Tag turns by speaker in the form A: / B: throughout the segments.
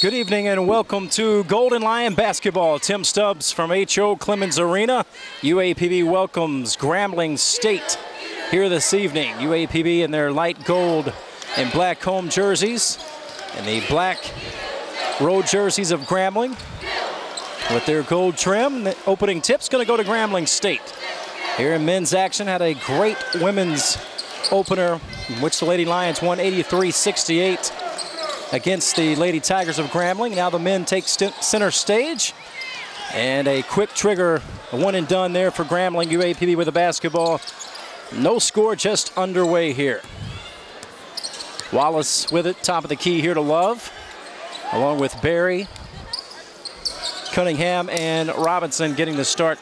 A: Good evening and welcome to Golden Lion Basketball. Tim Stubbs from H.O. Clemmons Arena. UAPB welcomes Grambling State here this evening. UAPB in their light gold and black home jerseys and the black road jerseys of Grambling with their gold trim. The opening tip's going to go to Grambling State. Here in men's action, had a great women's opener, in which the Lady Lions won 83-68 against the Lady Tigers of Grambling. Now the men take center stage. And a quick trigger, a one and done there for Grambling UAPB with the basketball. No score, just underway here. Wallace with it, top of the key here to Love, along with Barry, Cunningham, and Robinson getting the start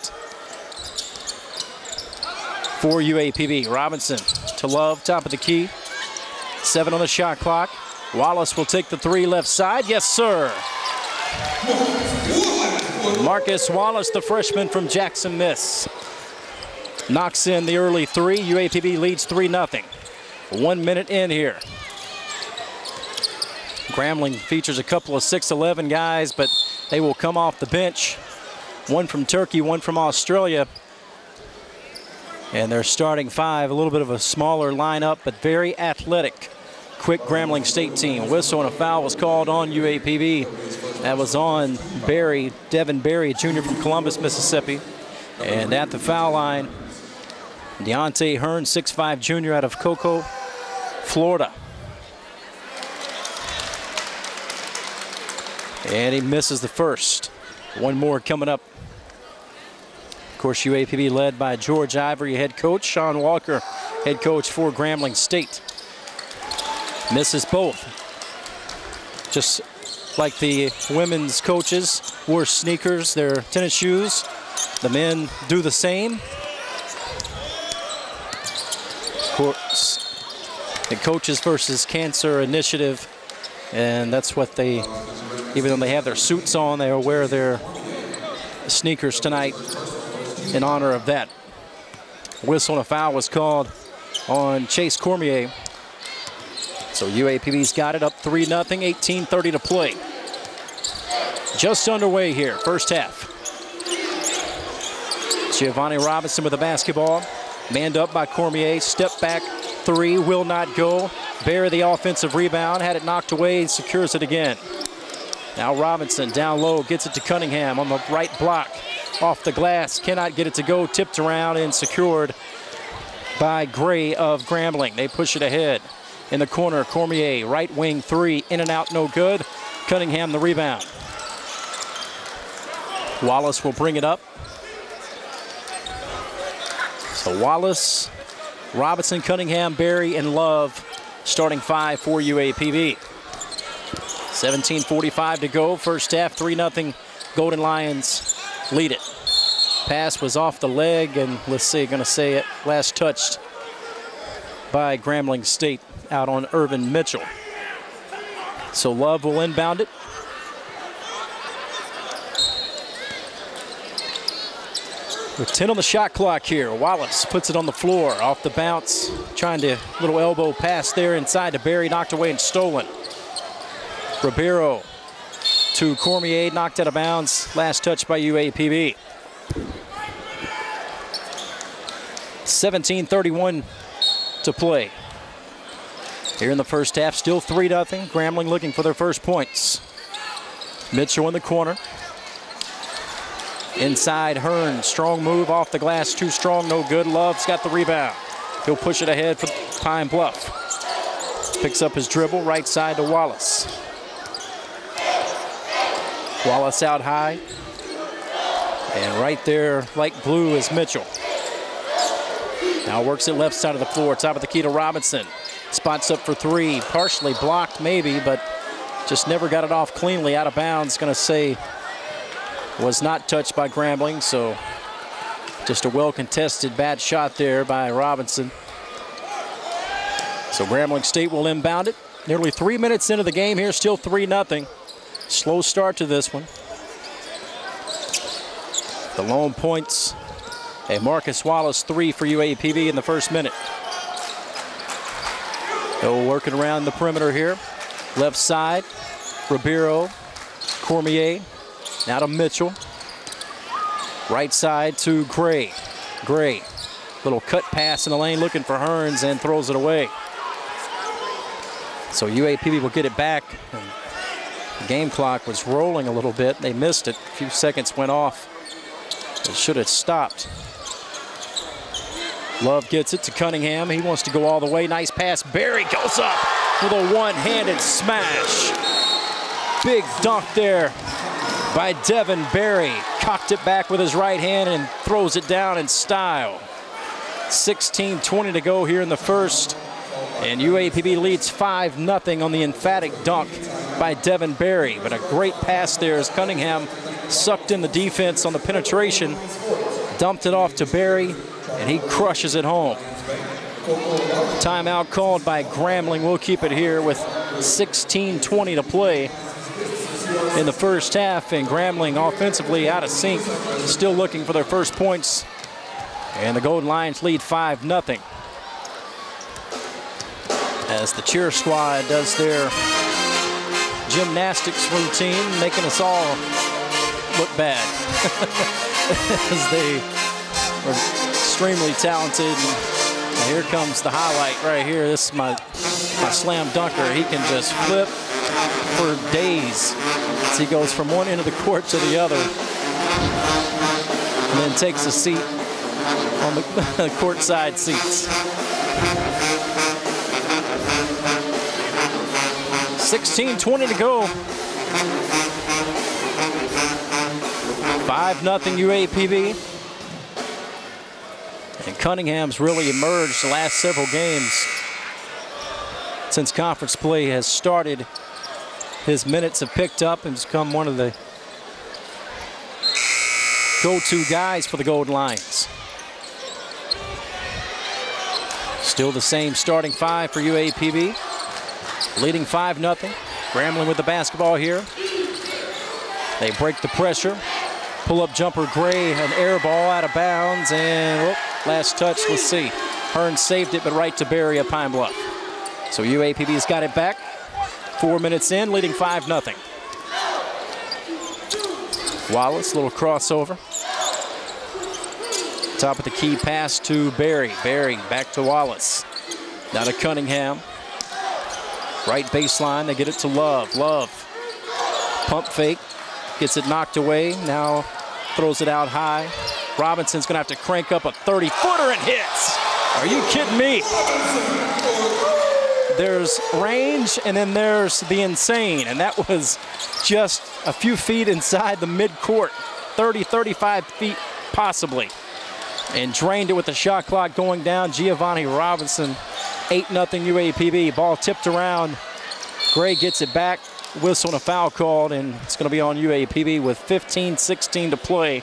A: for UAPB. Robinson to Love, top of the key. Seven on the shot clock. Wallace will take the three left side. Yes, sir. Marcus Wallace, the freshman from Jackson Miss. Knocks in the early three. UAPB leads 3 0. One minute in here. Grambling features a couple of 6'11 guys, but they will come off the bench. One from Turkey, one from Australia. And they're starting five, a little bit of a smaller lineup, but very athletic. Quick Grambling State team. Whistle and a foul was called on UAPB. That was on Barry, Devin Barry, junior from Columbus, Mississippi. And at the foul line, Deontay Hearn, 6'5 junior out of Cocoa, Florida. And he misses the first. One more coming up of course, UAPB led by George Ivory, head coach. Shawn Walker, head coach for Grambling State. Misses both. Just like the women's coaches wore sneakers, their tennis shoes. The men do the same. Of course, the coaches versus cancer initiative. And that's what they, even though they have their suits on, they wear their sneakers tonight in honor of that. Whistle and a foul was called on Chase Cormier. So UAPB's got it up 3 0, 18-30 to play. Just underway here, first half. Giovanni Robinson with the basketball. Manned up by Cormier. Step back three, will not go. Bear the offensive rebound, had it knocked away, secures it again. Now Robinson down low, gets it to Cunningham on the right block off the glass. Cannot get it to go. Tipped around and secured by Gray of Grambling. They push it ahead. In the corner, Cormier, right wing three, in and out, no good. Cunningham the rebound. Wallace will bring it up. So Wallace, Robinson, Cunningham, Barry, and Love starting five for UAPB. 17.45 to go. First half, 3 0 Golden Lions lead it. Pass was off the leg, and let's see, going to say it, last touched by Grambling State out on Irvin Mitchell. So Love will inbound it. With 10 on the shot clock here, Wallace puts it on the floor, off the bounce, trying to little elbow pass there inside to Barry, knocked away and stolen. Ribeiro to Cormier, knocked out of bounds. Last touch by UAPB. 17:31 to play. Here in the first half, still 3 0. Grambling looking for their first points. Mitchell in the corner. Inside Hearn, strong move off the glass, too strong, no good. Love's got the rebound. He'll push it ahead for Pine Bluff. Picks up his dribble, right side to Wallace. Wallace out high. And right there, light blue, is Mitchell. Now works it left side of the floor, top of the key to Robinson. Spots up for three, partially blocked maybe, but just never got it off cleanly, out of bounds. Going to say was not touched by Grambling, so just a well-contested bad shot there by Robinson. So Grambling State will inbound it. Nearly three minutes into the game here, still 3 nothing. Slow start to this one. The lone points. A Marcus Wallace three for UAPB in the first minute. They're working around the perimeter here. Left side, Ribeiro Cormier. Now to Mitchell. Right side to Gray. Gray. Little cut pass in the lane looking for Hearns and throws it away. So UAPB will get it back. The game clock was rolling a little bit. They missed it. A few seconds went off. It should have stopped. Love gets it to Cunningham. He wants to go all the way. Nice pass. Barry goes up with a one-handed smash. Big dunk there by Devin Barry. Cocked it back with his right hand and throws it down in style. 16-20 to go here in the first. And UAPB leads 5-0 on the emphatic dunk by Devin Barry. But a great pass there as Cunningham sucked in the defense on the penetration, dumped it off to Barry, and he crushes it home. Timeout called by Grambling. We'll keep it here with 16-20 to play in the first half, and Grambling offensively out of sync, still looking for their first points. And the Golden Lions lead 5-0 as the cheer squad does their gymnastics routine, making us all look bad as they extremely talented. And here comes the highlight right here. This is my, my slam dunker. He can just flip for days as he goes from one end of the court to the other and then takes a seat on the courtside seats. 16-20 to go. 5 nothing UAPB. And Cunningham's really emerged the last several games since conference play has started. His minutes have picked up and become one of the go-to guys for the Golden Lions. Still the same starting five for UAPB leading 5 0. Grambling with the basketball here. They break the pressure. Pull up jumper Gray, an air ball out of bounds, and oh, last touch, let's see. Hearn saved it, but right to Barry at Pine Bluff. So UAPB's got it back. Four minutes in, leading 5 0. Wallace, little crossover. Top of the key pass to Barry. Barry back to Wallace. Now to Cunningham. Right baseline, they get it to Love. Love, pump fake, gets it knocked away. Now throws it out high. Robinson's gonna have to crank up a 30-footer and hits. Are you kidding me? There's range and then there's the insane, and that was just a few feet inside the midcourt, 30, 35 feet possibly. And drained it with the shot clock going down. Giovanni Robinson 8 0 UAPB. Ball tipped around. Gray gets it back. Whistle and a foul called, and it's going to be on UAPB with 15 16 to play.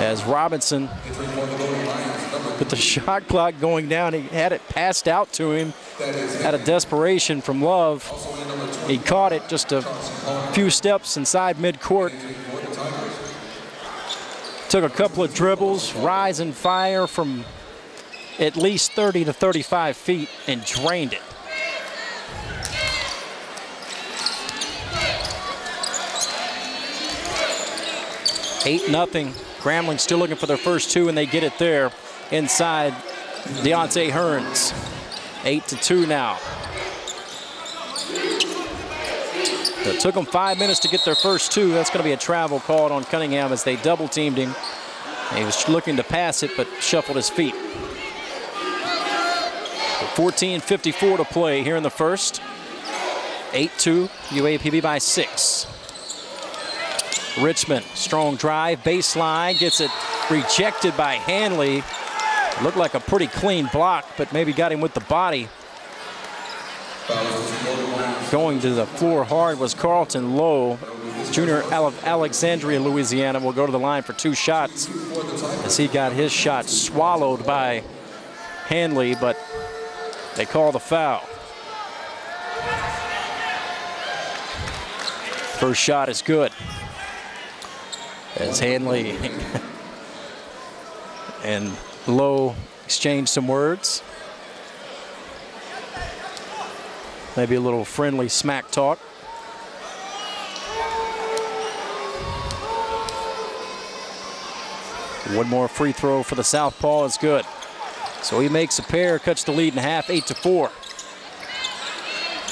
A: As Robinson, with the shot clock going down, he had it passed out to him out of desperation from Love. He caught it just a few steps inside midcourt. Took a couple of dribbles, rise and fire from at least 30 to 35 feet and drained it. Eight nothing. Grambling still looking for their first two, and they get it there inside Deontay Hearns. Eight to two now. It took them five minutes to get their first two. That's going to be a travel called on Cunningham as they double teamed him. He was looking to pass it, but shuffled his feet. 14.54 to play here in the first. 8-2, UAPB by six. Richmond, strong drive, baseline, gets it rejected by Hanley. Looked like a pretty clean block, but maybe got him with the body. Going to the floor hard was Carlton Lowe. Junior of Alexandria, Louisiana will go to the line for two shots as he got his shot swallowed by Hanley, but they call the foul. First shot is good. As Hanley and Lowe exchange some words. Maybe a little friendly smack talk. One more free throw for the Southpaw is good. So he makes a pair, cuts the lead in half, 8 to 4.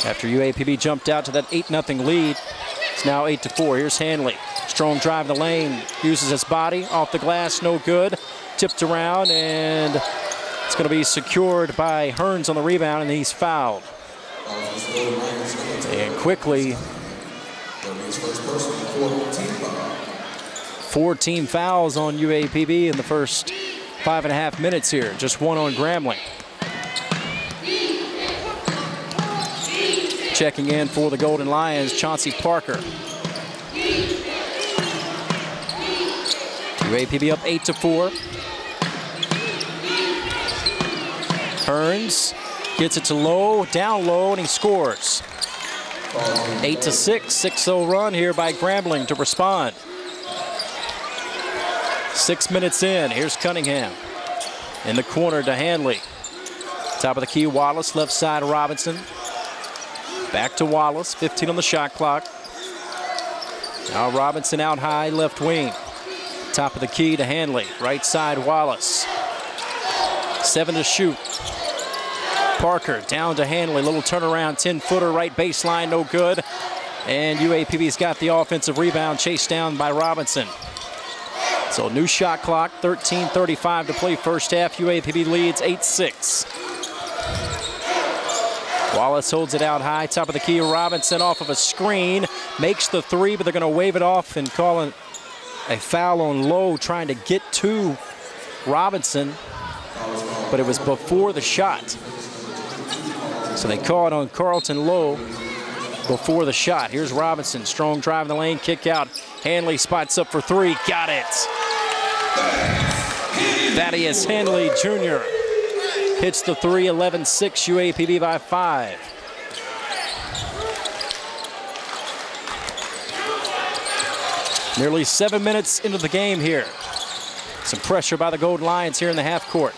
A: After UAPB jumped out to that 8 0 lead, it's now 8 to 4. Here's Hanley. Strong drive the lane, uses his body off the glass, no good. Tipped around, and it's going to be secured by Hearns on the rebound, and he's fouled. And quickly, four team fouls on UAPB in the first five and a half minutes here. Just one on Grambling. Checking in for the Golden Lions, Chauncey Parker. UAPB up eight to four. Hearns gets it to low, down low, and he scores. Eight to six, 6-0 run here by Grambling to respond. Six minutes in, here's Cunningham. In the corner to Hanley. Top of the key, Wallace, left side, Robinson. Back to Wallace, 15 on the shot clock. Now Robinson out high, left wing. Top of the key to Hanley, right side, Wallace. Seven to shoot. Parker down to Hanley, little turnaround, 10 footer, right baseline, no good. And UAPB's got the offensive rebound, chased down by Robinson. So new shot clock, 13.35 to play first half. UAPB leads 8-6. Wallace holds it out high, top of the key. Robinson off of a screen, makes the three, but they're going to wave it off and call a foul on Lowe trying to get to Robinson, but it was before the shot. So they call it on Carlton Lowe before the shot. Here's Robinson, strong drive in the lane, kick out. Hanley spots up for three, got it. Thaddeus Hanley Jr. hits the three, 11-6 UAPB by five. Nearly seven minutes into the game here. Some pressure by the Golden Lions here in the half court.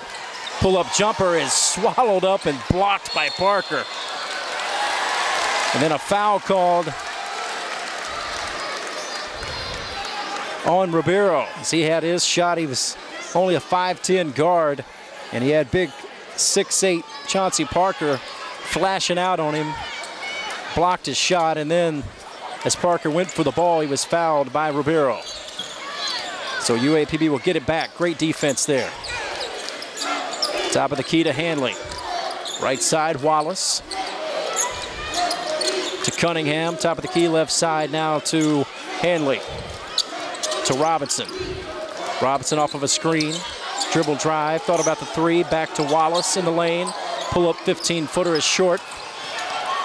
A: Pull-up jumper is swallowed up and blocked by Parker. And then a foul called on Ribeiro. As he had his shot, he was only a 5'10 guard, and he had big 6'8 Chauncey Parker flashing out on him, blocked his shot, and then as Parker went for the ball, he was fouled by Ribeiro. So UAPB will get it back. Great defense there. Top of the key to Hanley. Right side, Wallace. To Cunningham. Top of the key, left side now to Hanley. To Robinson. Robinson off of a screen. Dribble drive. Thought about the three. Back to Wallace in the lane. Pull up 15 footer is short.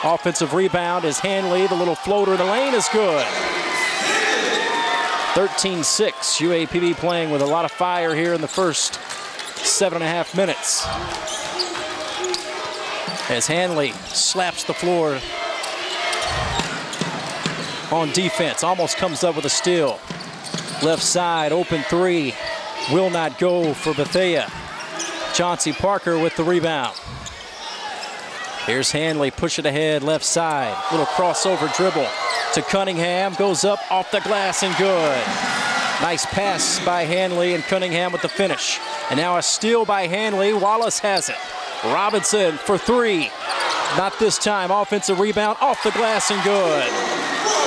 A: Offensive rebound is Hanley. The little floater in the lane is good. 13-6. UAPB playing with a lot of fire here in the first seven and a half minutes. As Hanley slaps the floor on defense. Almost comes up with a steal. Left side, open three. Will not go for Bethea. Chauncey Parker with the rebound. Here's Hanley, push it ahead, left side. Little crossover dribble to Cunningham. Goes up off the glass and good. Nice pass by Hanley and Cunningham with the finish. And now a steal by Hanley. Wallace has it. Robinson for three. Not this time. Offensive rebound off the glass and good.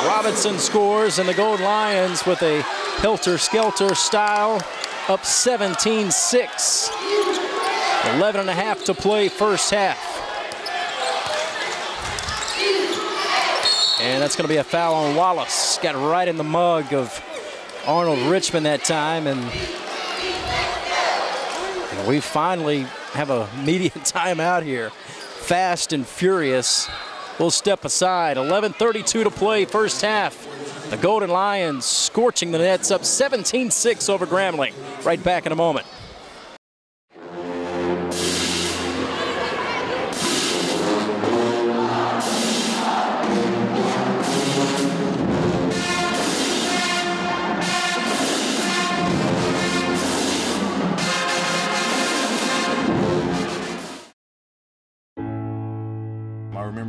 A: Robinson scores, and the Gold Lions with a helter-skelter style up 17-6. 11 and a half to play first half. And that's going to be a foul on Wallace. Got right in the mug of Arnold Richmond that time. And we finally have a media timeout here. Fast and furious. We'll step aside. 11.32 to play first half. The Golden Lions scorching the Nets up 17-6 over Grambling. Right back in a moment.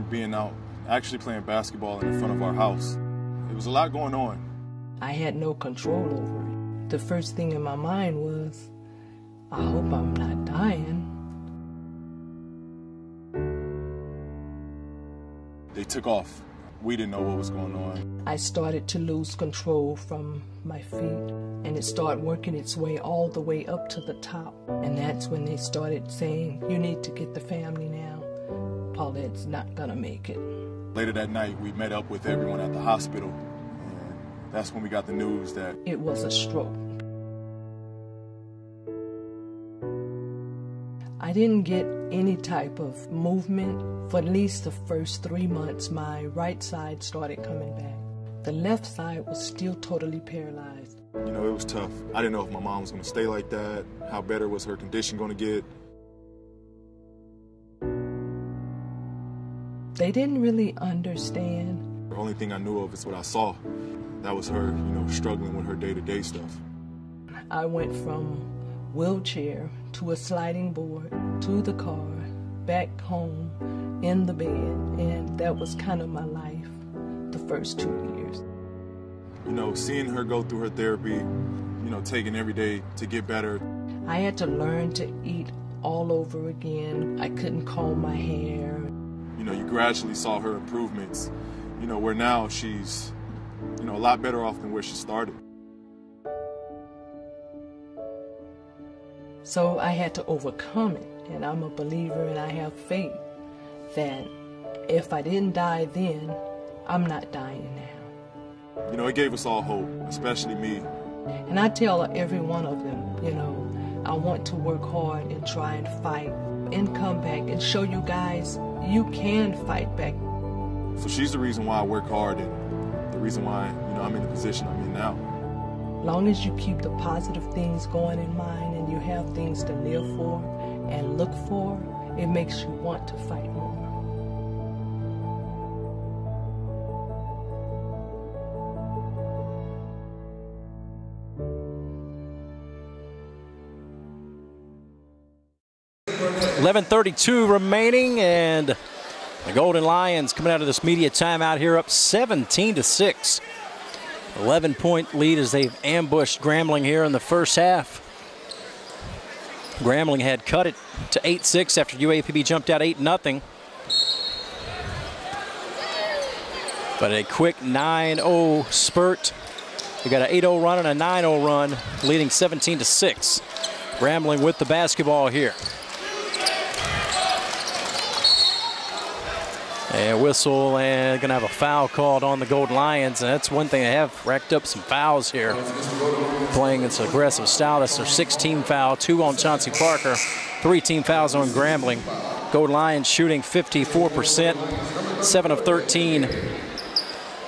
B: Being out actually playing basketball in front of our house. There was a lot going on.
C: I had no control over it. The first thing in my mind was, I hope I'm not dying.
B: They took off. We didn't know what was going on.
C: I started to lose control from my feet, and it started working its way all the way up to the top. And that's when they started saying, You need to get the family now. Paulette's not gonna make it.
B: Later that night, we met up with everyone at the hospital, and that's when we got the news that
C: It was a stroke. I didn't get any type of movement for at least the first three months. My right side started coming back. The left side was still totally paralyzed.
B: you know it was tough. I didn't know if my mom was going to stay like that. How better was her condition going to get?
C: They didn't really understand.
B: The only thing I knew of is what I saw. That was her, you know, struggling with her day-to-day stuff.
C: I went from wheelchair to a sliding board to the car, back home, in the bed, and that was kind of my life the first two years.
B: You know, seeing her go through her therapy, you know, taking every day to get better.
C: I had to learn to eat all over again. I couldn't comb my hair.
B: You know, you gradually saw her improvements. You know, where now she's, you know, a lot better off than where she started.
C: So I had to overcome it. And I'm a believer and I have faith that if I didn't die then, I'm not dying now.
B: You know, it gave us all hope, especially me.
C: And I tell every one of them, you know, I want to work hard and try and fight and come back and show you guys you can fight back.
B: So she's the reason why I work hard and the reason why, you know, I'm in the position I'm in now.
C: Long as you keep the positive things going in mind and you have things to live for and look for, it makes you want to fight more.
A: Eleven thirty-two remaining, and the Golden Lions coming out of this media timeout here up 17 to six. 11 point lead as they've ambushed Grambling here in the first half. Grambling had cut it to 8 6 after UAPB jumped out 8 0. But a quick 9 0 spurt. We got an 8 0 run and a 9 0 run, leading 17 to 6. Grambling with the basketball here. And whistle and gonna have a foul called on the Golden Lions, and that's one thing they have racked up some fouls here. Playing its aggressive style. That's their 16 foul, two on Chauncey Parker, three team fouls on Grambling. Golden Lions shooting 54%, seven of 13,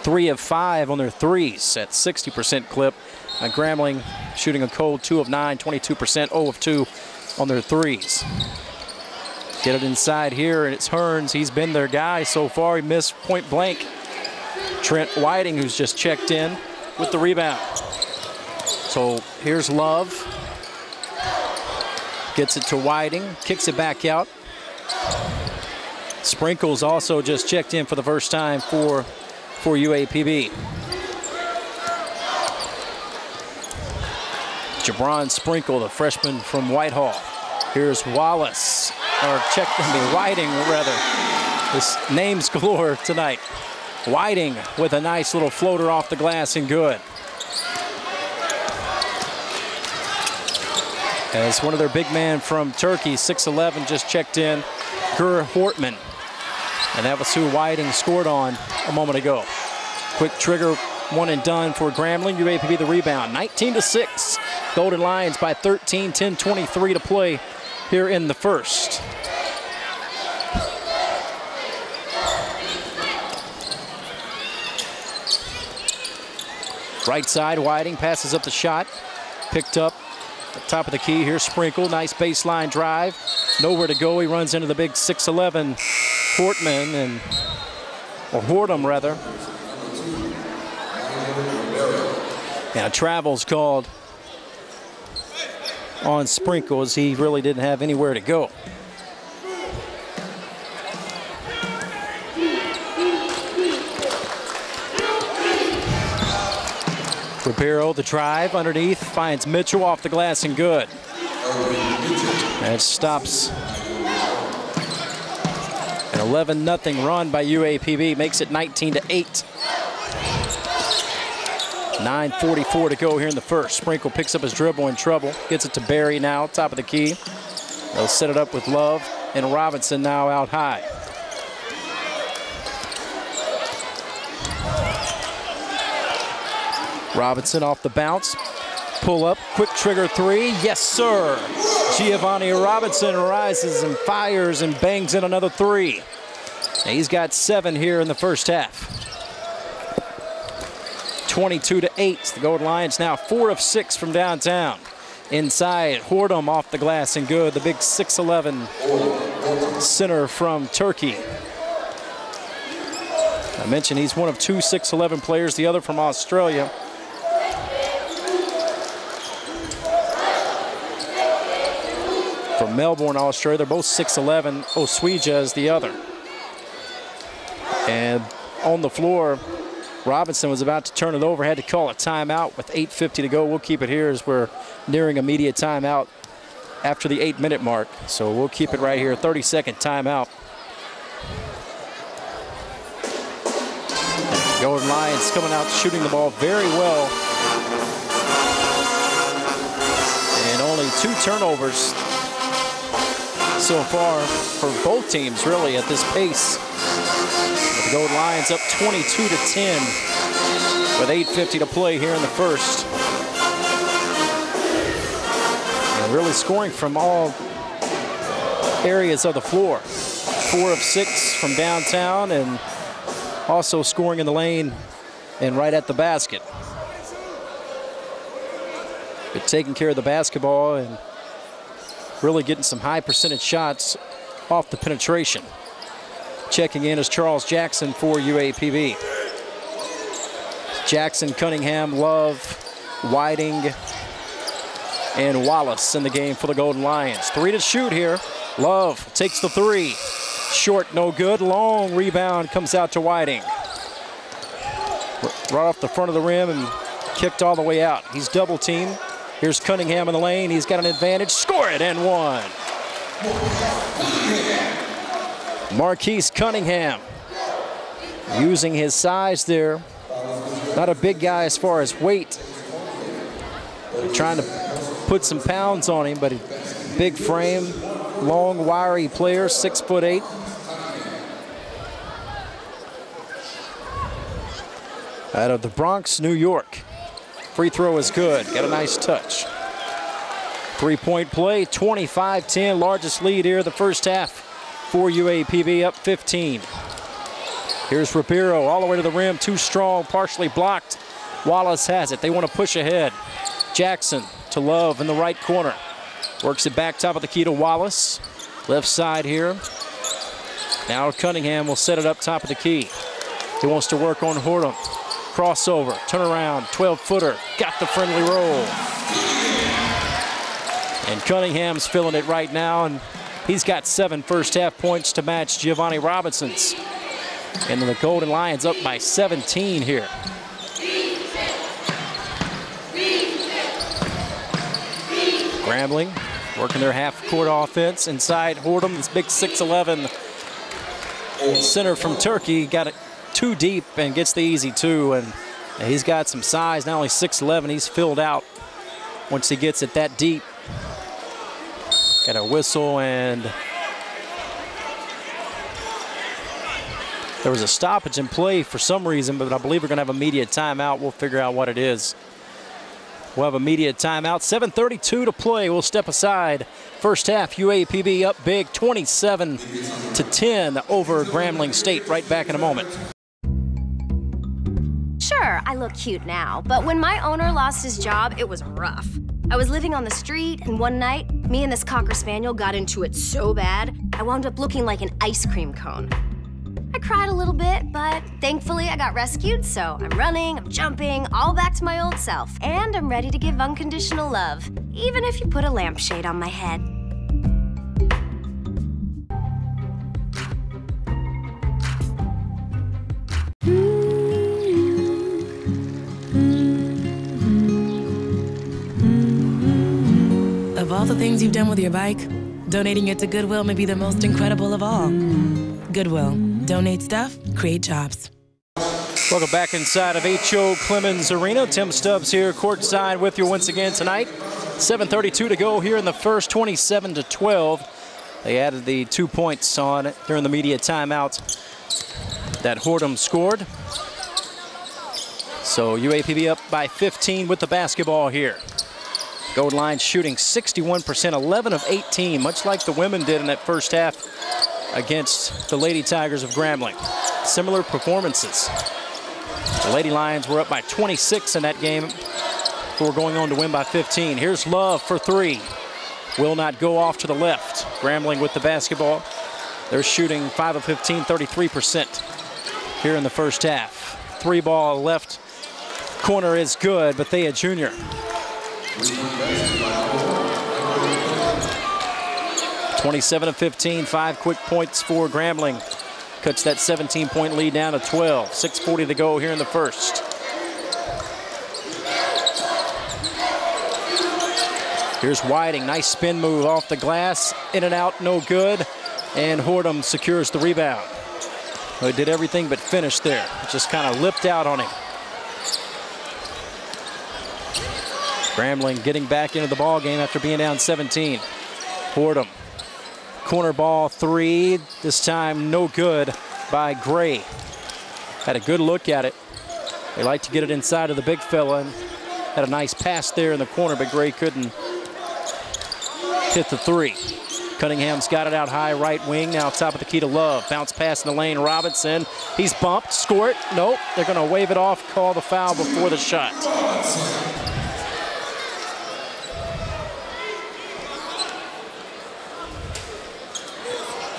A: three of five on their threes at 60% clip. And Grambling shooting a cold two of nine, 22%, 0 of two on their threes. Get it inside here, and it's Hearns. He's been their guy so far. He missed point blank. Trent Whiting, who's just checked in with the rebound. So here's Love. Gets it to Whiting, kicks it back out. Sprinkles also just checked in for the first time for, for UAPB. Jabron Sprinkle, the freshman from Whitehall. Here's Wallace, or check me, Whiting rather. This names galore tonight. Whiting with a nice little floater off the glass and good. As one of their big men from Turkey, 6'11", just checked in, Gur Hortman. And that was who Whiting scored on a moment ago. Quick trigger, one and done for Grambling. UAPB the rebound, 19 to 6. Golden Lions by 13, 10-23 to play here in the first. Right side, Whiting passes up the shot. Picked up top of the key. here, Sprinkle. Nice baseline drive. Nowhere to go. He runs into the big 6'11 Hortman, and or Hortum, rather. Yeah, travel's called on Sprinkle as he really didn't have anywhere to go. Ribeiro, the drive underneath, finds Mitchell off the glass and good. That stops an 11 0 run by UAPB, makes it 19 to 8. 9.44 to go here in the first. Sprinkle picks up his dribble in trouble, gets it to Barry now, top of the key. They'll set it up with Love and Robinson now out high. Robinson off the bounce. Pull up, quick trigger three. Yes, sir. Giovanni Robinson rises and fires and bangs in another three. he's got seven here in the first half. 22 to 8. The Golden Lions now four of six from downtown. Inside, Hordom off the glass and good. The big 6'11 center from Turkey. I mentioned he's one of two 6'11 players, the other from Australia. From Melbourne, Australia. They're both 6'11. Osweja is the other. And on the floor, Robinson was about to turn it over, had to call a timeout with 8.50 to go. We'll keep it here as we're nearing immediate timeout after the eight minute mark. So we'll keep it right here, 30 second timeout. Golden Lions coming out shooting the ball very well. And only two turnovers so far for both teams really at this pace. The Golden Lions up 22 to 10 with 8.50 to play here in the first. And really scoring from all areas of the floor. Four of six from downtown and also scoring in the lane and right at the basket. But taking care of the basketball and really getting some high percentage shots off the penetration. Checking in is Charles Jackson for UAPB. Jackson, Cunningham, Love, Whiting, and Wallace in the game for the Golden Lions. Three to shoot here. Love takes the three. Short, no good. Long rebound comes out to Whiting. Right off the front of the rim and kicked all the way out. He's double teamed. Here's Cunningham in the lane. He's got an advantage. Score it and one. Marquise Cunningham using his size there. Not a big guy as far as weight. Trying to put some pounds on him, but big frame, long, wiry player, six foot eight. Out of the Bronx, New York. Free throw is good. Got a nice touch. Three-point play, 25-10, largest lead here the first half for UAPB up 15. Here's Ribeiro all the way to the rim, too strong, partially blocked. Wallace has it. They want to push ahead. Jackson to Love in the right corner. Works it back top of the key to Wallace. Left side here. Now Cunningham will set it up top of the key. He wants to work on Hordom. Crossover, turn around, 12-footer. Got the friendly roll. And Cunningham's filling it right now, and He's got seven first half points to match Giovanni Robinson's. And the Golden Lions up by 17 here. Grambling working their half court offense inside Hordom, this big 6'11 center from Turkey, got it too deep and gets the easy two. And he's got some size, not only 6'11, he's filled out once he gets it that deep. Got a whistle and there was a stoppage in play for some reason, but I believe we're going to have a media timeout. We'll figure out what it is. We'll have a media timeout. 7.32 to play. We'll step aside. First half, UAPB up big, 27 to 10 over Grambling State. Right back in a moment.
D: Sure, I look cute now, but when my owner lost his job, it was rough. I was living on the street, and one night, me and this Cocker Spaniel got into it so bad, I wound up looking like an ice cream cone. I cried a little bit, but thankfully I got rescued, so I'm running, I'm jumping, all back to my old self. And I'm ready to give unconditional love, even if you put a lampshade on my head.
E: All the things you've done with your bike, donating it to Goodwill may be the most incredible of all. Goodwill. Donate stuff, create jobs.
A: Welcome back inside of H.O. Clemmons Arena. Tim Stubbs here courtside with you once again tonight. 7.32 to go here in the first, 27 to 12. They added the two points on during the media timeout that Hordem scored. So UAPB up by 15 with the basketball here. Gold Line shooting 61%, 11 of 18, much like the women did in that first half against the Lady Tigers of Grambling. Similar performances. The Lady Lions were up by 26 in that game before going on to win by 15. Here's Love for three. Will not go off to the left. Grambling with the basketball. They're shooting 5 of 15, 33% here in the first half. Three ball left corner is good, but they a junior. 27 of 15, five quick points for Grambling. Cuts that 17 point lead down to 12. 6.40 to go here in the first. Here's Whiting, nice spin move off the glass, in and out, no good. And Hordem secures the rebound. He did everything but finish there. Just kind of lipped out on him. Grambling getting back into the ball game after being down 17. Hordem Corner ball three, this time no good by Gray. Had a good look at it. They like to get it inside of the big fella and had a nice pass there in the corner, but Gray couldn't hit the three. Cunningham's got it out high, right wing, now top of the key to Love. Bounce pass in the lane, Robinson. He's bumped, score it. Nope, they're gonna wave it off, call the foul before the shot.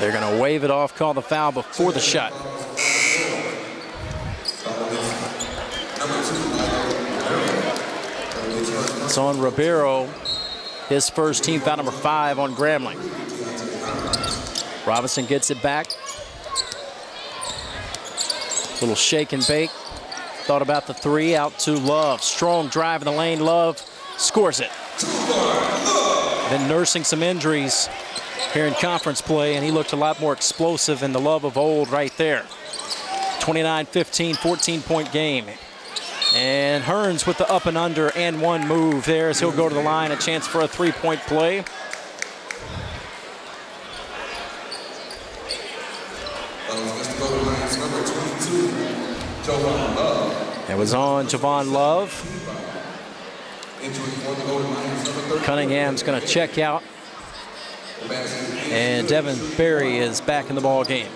A: They're going to wave it off, call the foul before the shot. It's on Ribeiro, his first team foul number five on Grambling. Robinson gets it back. Little shake and bake. Thought about the three, out to Love. Strong drive in the lane, Love scores it. Been nursing some injuries here in conference play, and he looked a lot more explosive in the love of old right there. 29-15, 14-point game. And Hearns with the up and under and one move there as he'll go to the line, a chance for a three-point play. It was on Javon Love. Cunningham's going to check out and Devin Barry is back in the ball game.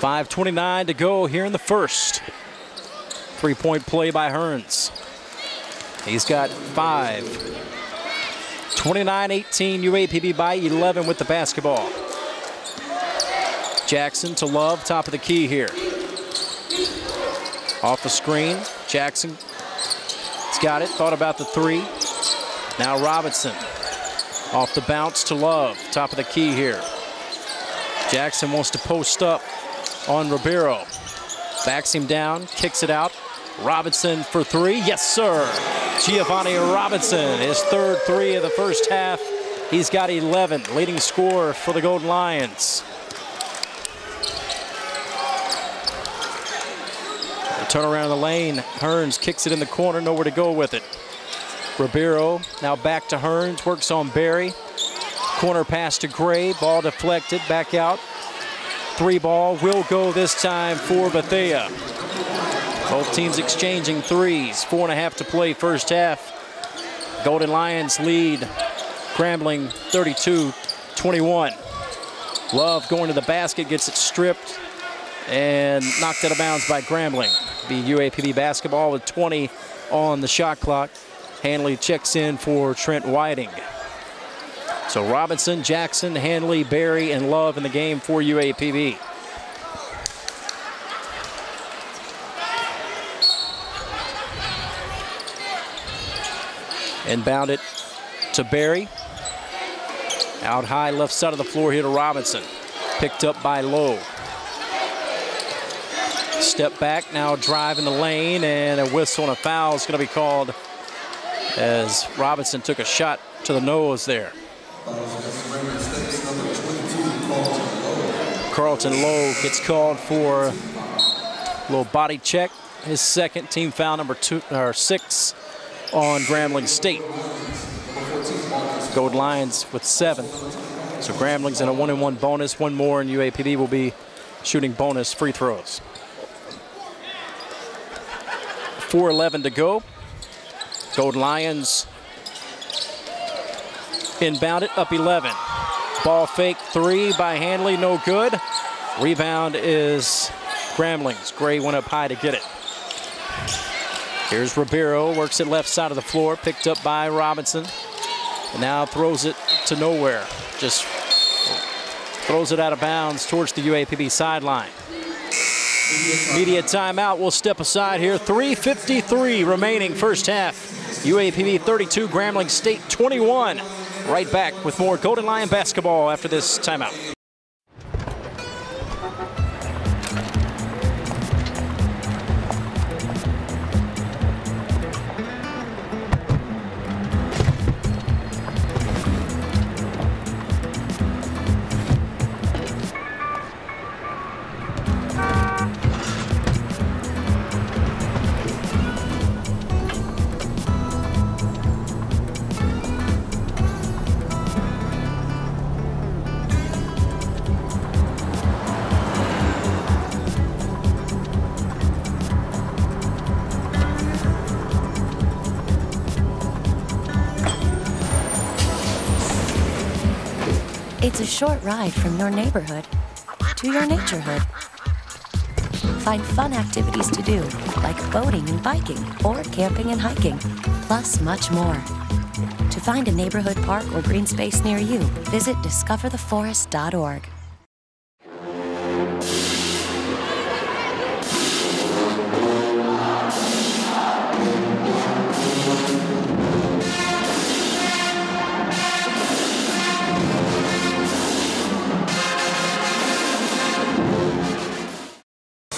A: 5.29 to go here in the first. Three-point play by Hearns. He's got five. 29-18 UAPB by 11 with the basketball. Jackson to Love, top of the key here. Off the screen, Jackson He's got it, thought about the three. Now Robinson off the bounce to Love, top of the key here. Jackson wants to post up on Ribeiro. Backs him down, kicks it out. Robinson for three, yes sir. Giovanni Robinson, his third three of the first half. He's got 11, leading scorer for the Golden Lions. Turn around the lane, Hearns kicks it in the corner, nowhere to go with it. Ribeiro now back to Hearns, works on Barry. Corner pass to Gray, ball deflected, back out. Three ball will go this time for Bethea. Both teams exchanging threes. Four and a half to play first half. Golden Lions lead Grambling 32-21. Love going to the basket, gets it stripped and knocked out of bounds by Grambling. The UAPB basketball with 20 on the shot clock. Hanley checks in for Trent Whiting. So Robinson, Jackson, Hanley, Barry, and Love in the game for UAPB. Inbound it to Barry. Out high, left side of the floor here to Robinson. Picked up by Lowe. Step back, now drive in the lane, and a whistle and a foul is going to be called as Robinson took a shot to the nose there. Carlton Lowe gets called for a little body check. His second team foul number two or six on Grambling State. Gold Lions with seven. So Grambling's in a one and one bonus. One more and UAPB will be shooting bonus free throws. 4.11 to go. Gold Lions inbound it up 11. Ball fake three by Hanley, no good. Rebound is Grambling's. Gray went up high to get it. Here's Ribeiro, works it left side of the floor, picked up by Robinson. And now throws it to nowhere. Just throws it out of bounds towards the UAPB sideline. Media timeout. We'll step aside here. 3.53 remaining first half. UAPB 32, Grambling State 21. Right back with more Golden Lion basketball after this timeout.
F: Short ride from your neighborhood to your naturehood. Find fun activities to do, like boating and biking, or camping and hiking, plus much more. To find a neighborhood park or green space near you, visit discovertheforest.org.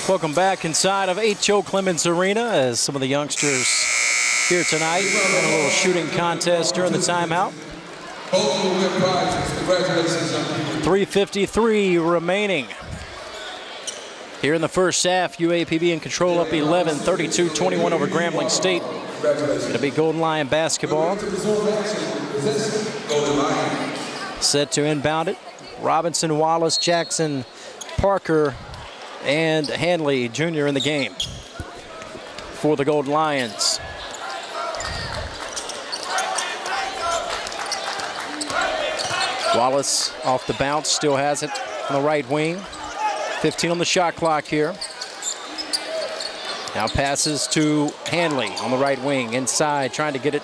A: Welcome back inside of H.O. Clemmons Arena as some of the youngsters here tonight in a little shooting contest during the timeout. 3.53 remaining. Here in the first half, UAPB in control up 11, 32-21 over Grambling State. To be Golden Lion basketball. Set to inbound it. Robinson, Wallace, Jackson, Parker, and Hanley Jr. in the game for the Golden Lions. Wallace off the bounce, still has it on the right wing. 15 on the shot clock here. Now passes to Hanley on the right wing, inside, trying to get it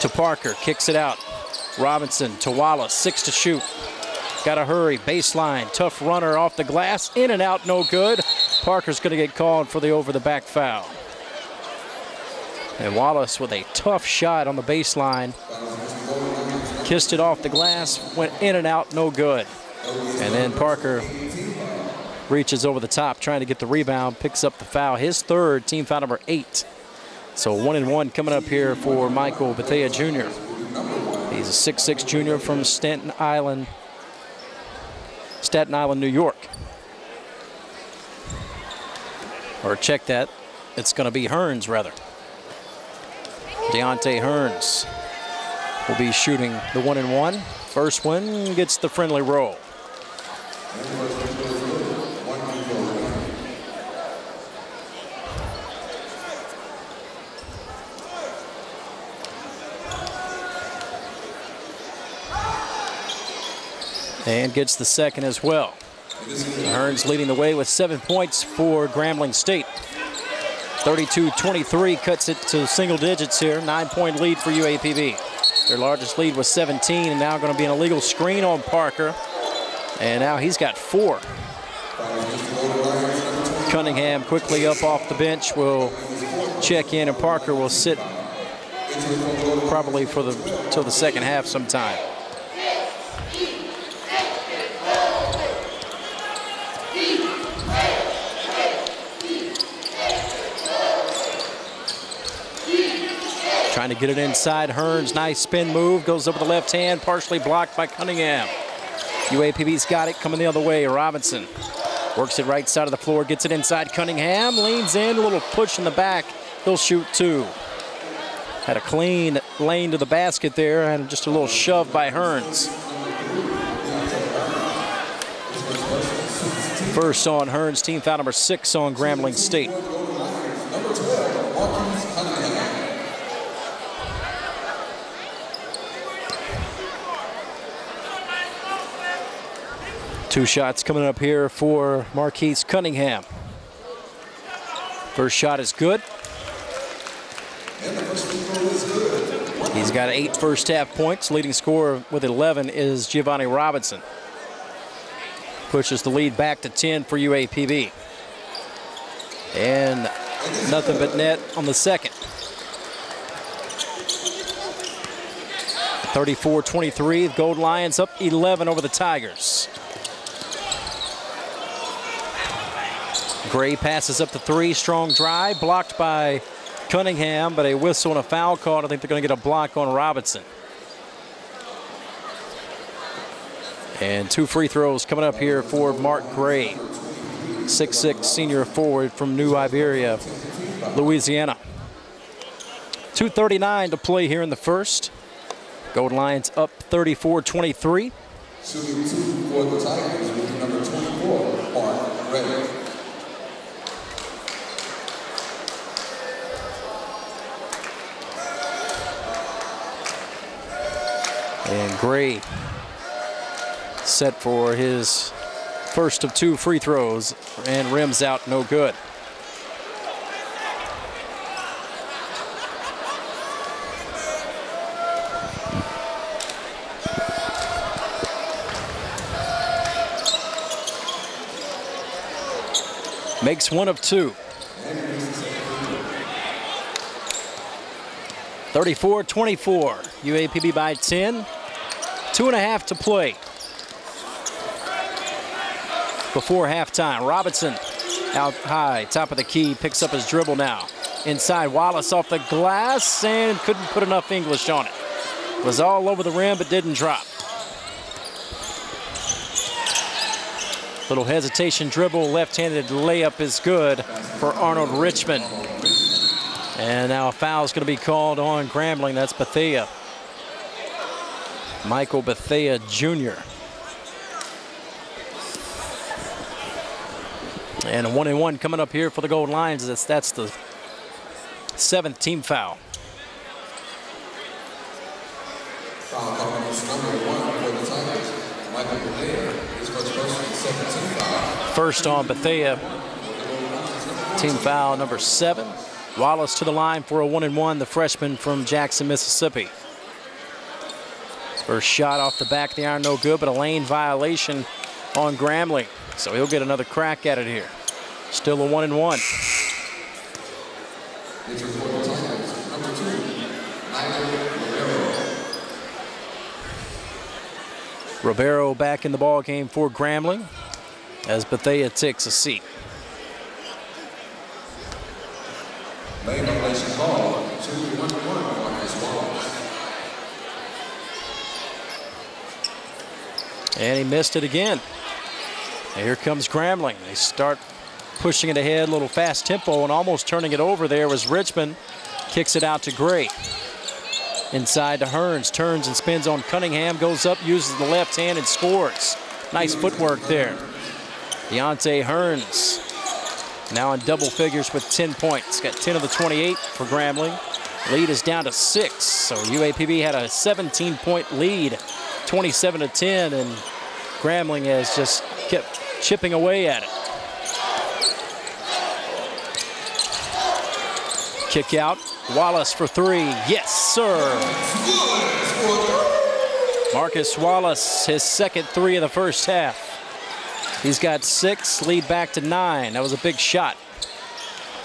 A: to Parker. Kicks it out. Robinson to Wallace, six to shoot. Got to hurry, baseline, tough runner off the glass, in and out, no good. Parker's going to get called for the over-the-back foul. And Wallace with a tough shot on the baseline. Kissed it off the glass, went in and out, no good. And then Parker reaches over the top, trying to get the rebound, picks up the foul. His third, team foul number eight. So one and one coming up here for Michael Bethea Jr. He's a 6'6 junior from Staten Island, Staten Island, New York. Or check that. It's going to be Hearns, rather. Deontay Hearns will be shooting the one and one. First one gets the friendly roll. And gets the second as well. Hearns leading the way with seven points for Grambling State. 32-23 cuts it to single digits here. Nine-point lead for UAPB. Their largest lead was 17 and now going to be an illegal screen on Parker. And now he's got four. Cunningham quickly up off the bench will check in and Parker will sit probably for the till the second half sometime. Trying to get it inside. Hearns, nice spin move. Goes with the left hand, partially blocked by Cunningham. UAPB's got it coming the other way. Robinson works it right side of the floor, gets it inside. Cunningham leans in, a little push in the back. He'll shoot two. Had a clean lane to the basket there and just a little shove by Hearns. First on Hearns, team foul number six on Grambling State. Two shots coming up here for Marquise Cunningham. First shot is good. He's got eight first half points. Leading scorer with 11 is Giovanni Robinson. Pushes the lead back to 10 for UAPB. And nothing but net on the second. 34-23, Gold Lions up 11 over the Tigers. Gray passes up the three, strong drive, blocked by Cunningham, but a whistle and a foul called. I think they're going to get a block on Robinson. And two free throws coming up here for Mark Gray, six-six senior forward from New Iberia, Louisiana. 2.39 to play here in the first. Golden Lions up
G: 34 23.
A: And Gray set for his first of two free throws and rims out no good. Makes one of two. 34-24, UAPB by 10. Two and a half to play before halftime. Robinson out high, top of the key, picks up his dribble now. Inside, Wallace off the glass and couldn't put enough English on it. Was all over the rim but didn't drop. Little hesitation dribble, left-handed layup is good for Arnold Richmond. And now a foul is going to be called on Grambling. That's Bethea. Michael Bethea Jr. And a one and one coming up here for the Gold Lions. That's, that's the seventh team foul.
G: Foul call is number one for the Tigers. Michael Bethea, his first personal second team foul.
A: First on Bethea. Team foul number seven. Wallace to the line for a one and one, the freshman from Jackson, Mississippi. First shot off the back of the iron, no good, but a lane violation on Grambling. So he'll get another crack at it here. Still a one and one. Ribeiro back in the ball game for Grambling as Bethea takes a seat.
G: Lane violation call. Two, one, one, Marcus Wallace.
A: And he missed it again. And here comes Grambling. They start pushing it ahead, a little fast tempo, and almost turning it over there was Richmond. Kicks it out to Gray. Inside to Hearns, turns and spins on Cunningham, goes up, uses the left hand and scores. Nice footwork there. Deontay Hearns now in double figures with 10 points. Got 10 of the 28 for Grambling. Lead is down to six. So UAPB had a 17 point lead, 27 to 10, and Grambling has just kept chipping away at it. Kick out. Wallace for three. Yes, sir. Marcus Wallace, his second three of the first half. He's got six, lead back to nine. That was a big shot.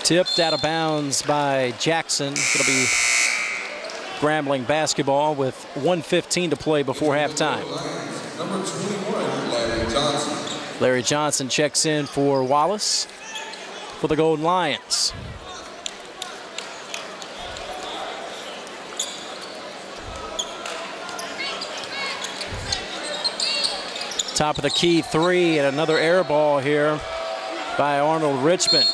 A: Tipped out of bounds by Jackson. It'll be Grambling basketball with 115 to play before halftime.
G: Larry Johnson
A: checks in for Wallace for the Golden Lions. Top of the key three and another air ball here by Arnold Richmond.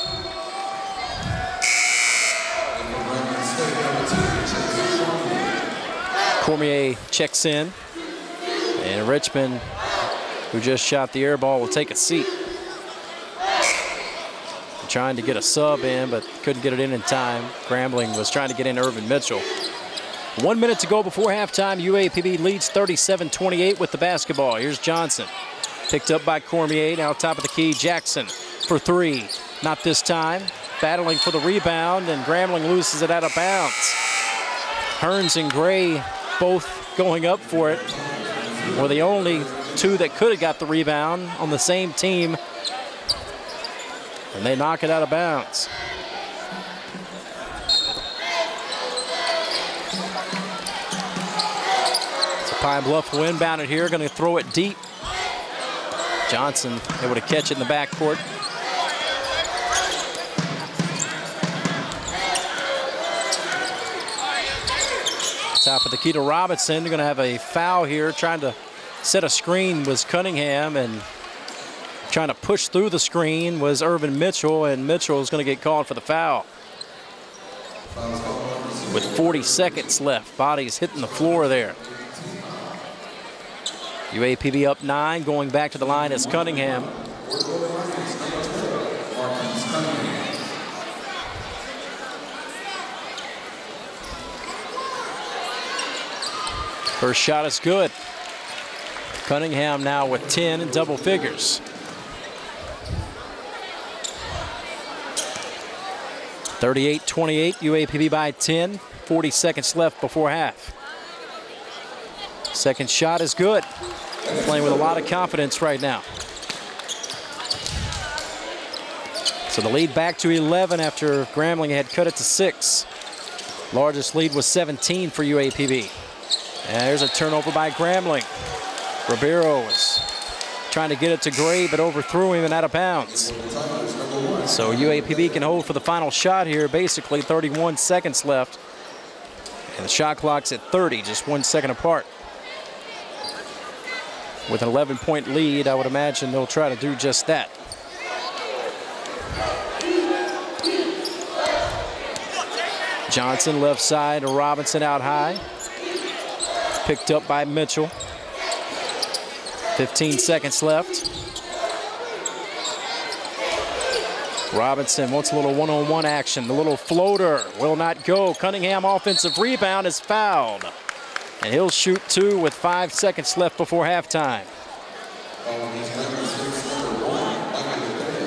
A: Cormier checks in and Richmond who just shot the air ball, will take a seat. Trying to get a sub in, but couldn't get it in in time. Grambling was trying to get in Irvin Mitchell. One minute to go before halftime. UAPB leads 37-28 with the basketball. Here's Johnson. Picked up by Cormier. Now top of the key, Jackson for three. Not this time. Battling for the rebound, and Grambling loses it out of bounds. Hearns and Gray both going up for it. Were the only two that could have got the rebound on the same team. And they knock it out of bounds. So Pine Bluff will inbound it here, going to throw it deep. Johnson able to catch it in the backcourt. Top of the key to Robinson. They're going to have a foul here, trying to set a screen was Cunningham, and trying to push through the screen was Irvin Mitchell, and Mitchell is going to get called for the foul. With 40 seconds left, bodies hitting the floor there. UAPB up nine, going back to the line is Cunningham. First shot is good. Cunningham now with 10 in double figures. Thirty-eight, 28, UAPB by 10. 40 seconds left before half. Second shot is good. Playing with a lot of confidence right now. So the lead back to 11 after Grambling had cut it to six. Largest lead was 17 for UAPB. And there's a turnover by Grambling. Ribeiro was trying to get it to Gray, but overthrew him and out of bounds. So UAPB can hold for the final shot here, basically 31 seconds left. And the shot clock's at 30, just one second apart. With an 11 point lead, I would imagine they'll try to do just that. Johnson left side, to Robinson out high. Picked up by Mitchell. 15 seconds left. Robinson wants a little one-on-one -on -one action. The little floater will not go. Cunningham offensive rebound is fouled. And he'll shoot two with five seconds left before halftime.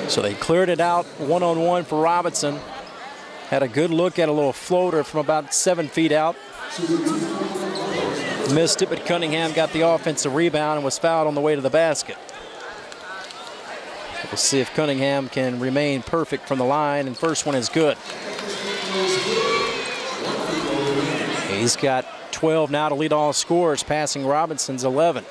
A: So they cleared it out one-on-one -on -one for Robinson. Had a good look at a little floater from about seven feet out. Missed it, but Cunningham got the offensive rebound and was fouled on the way to the basket. We'll see if Cunningham can remain perfect from the line, and first one is good. He's got 12 now to lead all scores, passing Robinson's 11.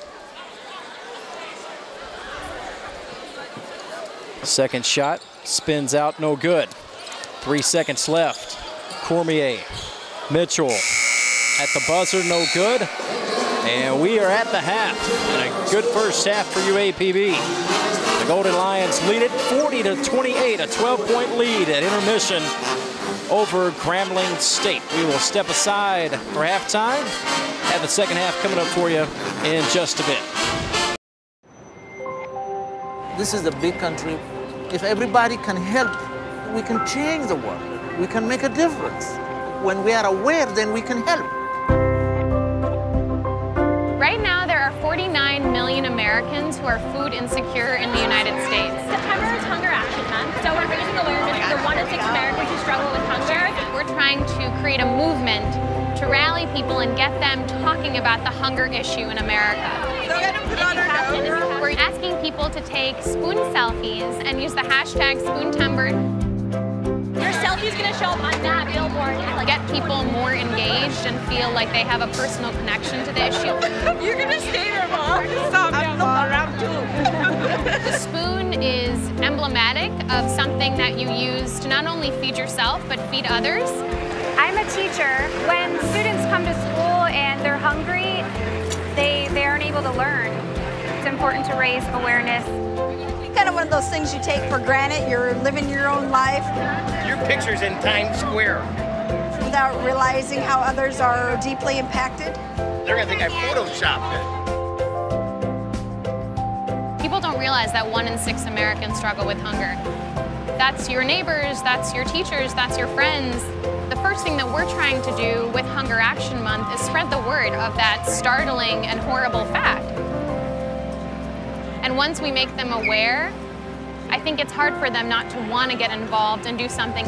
A: Second shot spins out, no good. Three seconds left. Cormier, Mitchell at the buzzer, no good. And we are at the half. And a good first half for UAPB. The Golden Lions lead it 40 to 28, a 12-point lead at intermission over Grambling State. We will step aside for halftime. Have the second half coming up for you in just a bit.
H: This is a big country. If everybody can help, we can change the world. We can make a difference. When we are aware, then we can help.
I: Right now, there are 49 million Americans who are food insecure in the United States.
J: September is Hunger Action Month, so we're raising awareness for one in six Americans who struggle with hunger.
I: We're trying to create a movement to rally people and get them talking about the hunger issue in America. We're asking people to take spoon selfies and use the hashtag SpoonTember.
J: Your selfie going to show up on that billboard.
I: Like, get people more engaged and feel like they have a personal connection to the issue.
K: You're going to stay there, Mom. Stop, I'm
J: not around too.
I: the spoon is emblematic of something that you use to not only feed yourself, but feed others.
L: I'm a teacher. When students come to school and they're hungry, they, they aren't able to learn. It's important to raise awareness.
M: Kind of one of those things you take for granted. You're living your own life.
N: Your picture's in Times Square.
M: Without realizing how others are deeply impacted.
N: They're gonna think I photoshopped
I: it. People don't realize that one in six Americans struggle with hunger. That's your neighbors, that's your teachers, that's your friends. The first thing that we're trying to do with Hunger Action Month is spread the word of that startling and horrible fact. And once we make them aware, I think it's hard for them not to want to get involved and do something.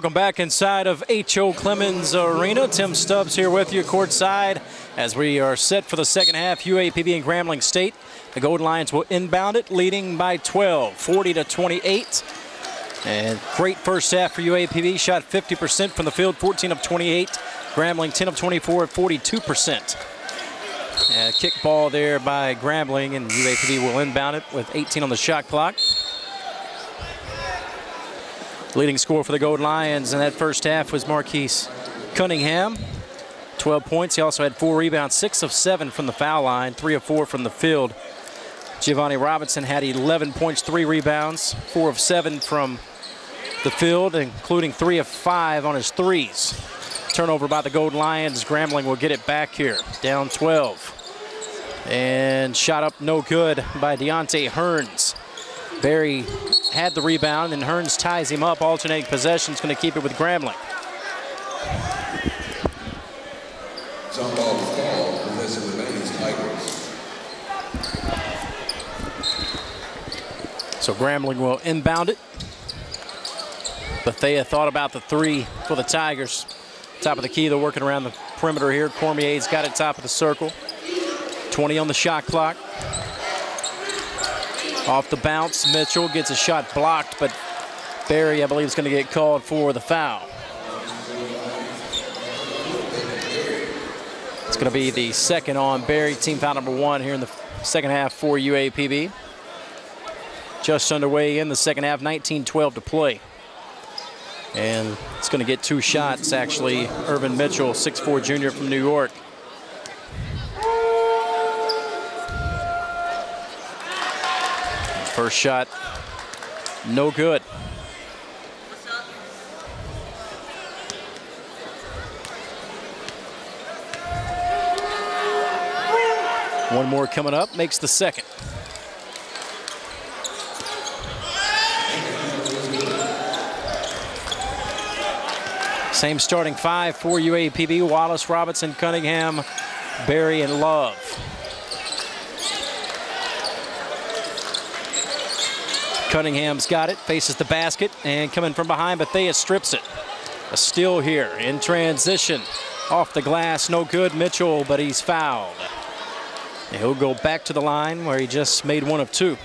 A: Welcome back inside of H.O. Clemmons Arena. Tim Stubbs here with you courtside as we are set for the second half. UAPB and Grambling State. The Golden Lions will inbound it, leading by 12, 40 to 28. And great first half for UAPB. Shot 50% from the field, 14 of 28. Grambling 10 of 24 at 42%. And kick ball there by Grambling, and UAPB will inbound it with 18 on the shot clock. Leading score for the Golden Lions in that first half was Marquise Cunningham. 12 points. He also had four rebounds, six of seven from the foul line, three of four from the field. Giovanni Robinson had 11 points, three rebounds, four of seven from the field, including three of five on his threes. Turnover by the Golden Lions. Grambling will get it back here, down 12. And shot up no good by Deontay Hearns. Barry had the rebound, and Hearns ties him up. Alternating possession is going to keep it with Grambling.
G: Jump ball is. Possession remains Tigers.
A: So Grambling will inbound it. Bethea thought about the three for the Tigers. Top of the key, they're working around the perimeter here. Cormier's got it top of the circle. 20 on the shot clock. Off the bounce, Mitchell gets a shot blocked, but Barry, I believe, is going to get called for the foul. It's going to be the second on Barry, team foul number one here in the second half for UAPB. Just underway in the second half, 19-12 to play. And it's going to get two shots, actually. Irvin Mitchell, 6'4 junior from New York. First shot, no good. One more coming up, makes the second. Same starting five for UAPB, Wallace, Robinson, Cunningham, Barry, and Love. Cunningham's got it, faces the basket, and coming from behind, Bethea strips it. A steal here in transition. Off the glass, no good, Mitchell, but he's fouled. And he'll go back to the line where he just made one of two.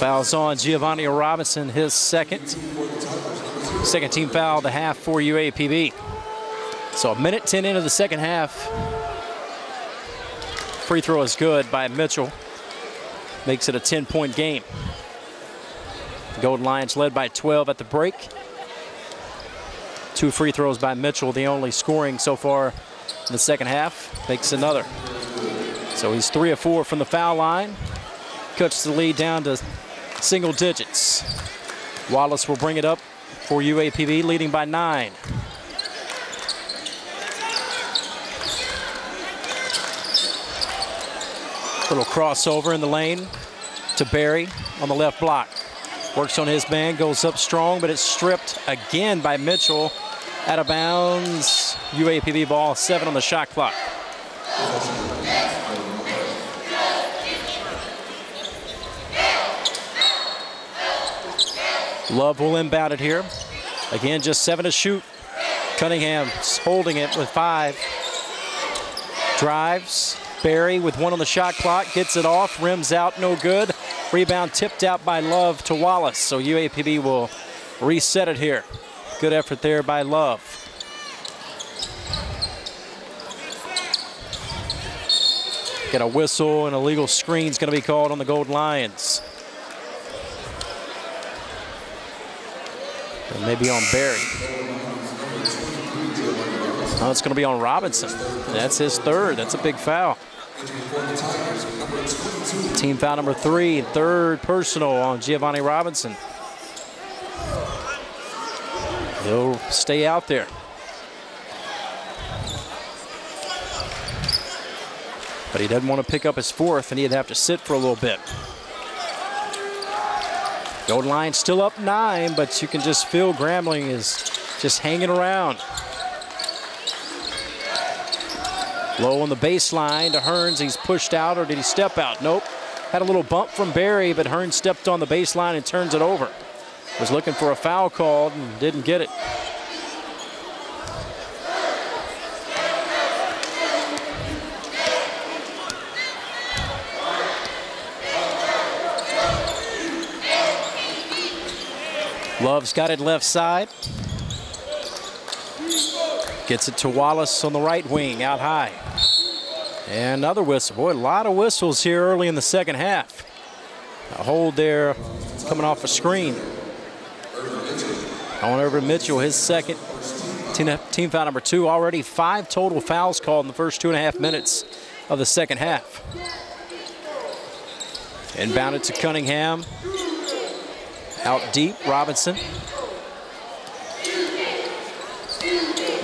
A: Fouls on Giovanni Robinson, his second. Second team foul, the half for UAPB. So a minute 10 into the second half. Free throw is good by Mitchell. Makes it a 10-point game. Golden Lions led by 12 at the break. Two free throws by Mitchell, the only scoring so far in the second half, makes another. So he's three or four from the foul line. Cuts the lead down to single digits. Wallace will bring it up for UAPB, leading by nine. Little crossover in the lane to Barry on the left block. Works on his man, goes up strong, but it's stripped again by Mitchell. Out of bounds. UAPB ball, seven on the shot clock. Love will inbound it here. Again, just seven to shoot. Cunningham holding it with five. Drives. Barry with one on the shot clock. Gets it off. Rims out. No good. Rebound tipped out by Love to Wallace. So UAPB will reset it here. Good effort there by Love. Get a whistle and a legal screen is going to be called on the Golden Lions. And maybe on Barry. Oh, it's going to be on Robinson. That's his third. That's a big foul. Team foul number three, third personal on Giovanni Robinson. He'll stay out there. But he doesn't want to pick up his fourth, and he'd have to sit for a little bit. Golden Lions still up nine, but you can just feel Grambling is just hanging around. Low on the baseline to Hearns. He's pushed out, or did he step out? Nope. Had a little bump from Barry, but Hearns stepped on the baseline and turns it over. Was looking for a foul called and didn't get it. Love's got it left side. Gets it to Wallace on the right wing, out high. And another whistle. Boy, a lot of whistles here early in the second half. A hold there coming off a screen. On over to Mitchell, his second. Team, team foul number two. Already five total fouls called in the first two and a half minutes of the second half. Inbounded to Cunningham. Out deep, Robinson.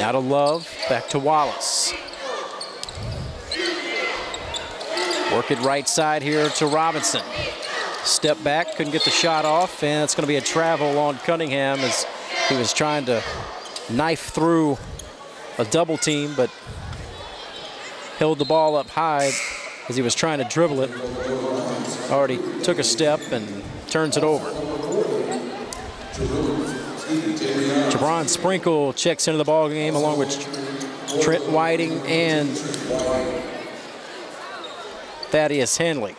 A: Now to Love, back to Wallace. Work it right side here to Robinson. Step back, couldn't get the shot off, and it's going to be a travel on Cunningham as he was trying to knife through a double team, but held the ball up high as he was trying to dribble it. Already took a step and turns it over. Jabron Sprinkle checks into the ball game along with Trent Whiting and Thaddeus Henley.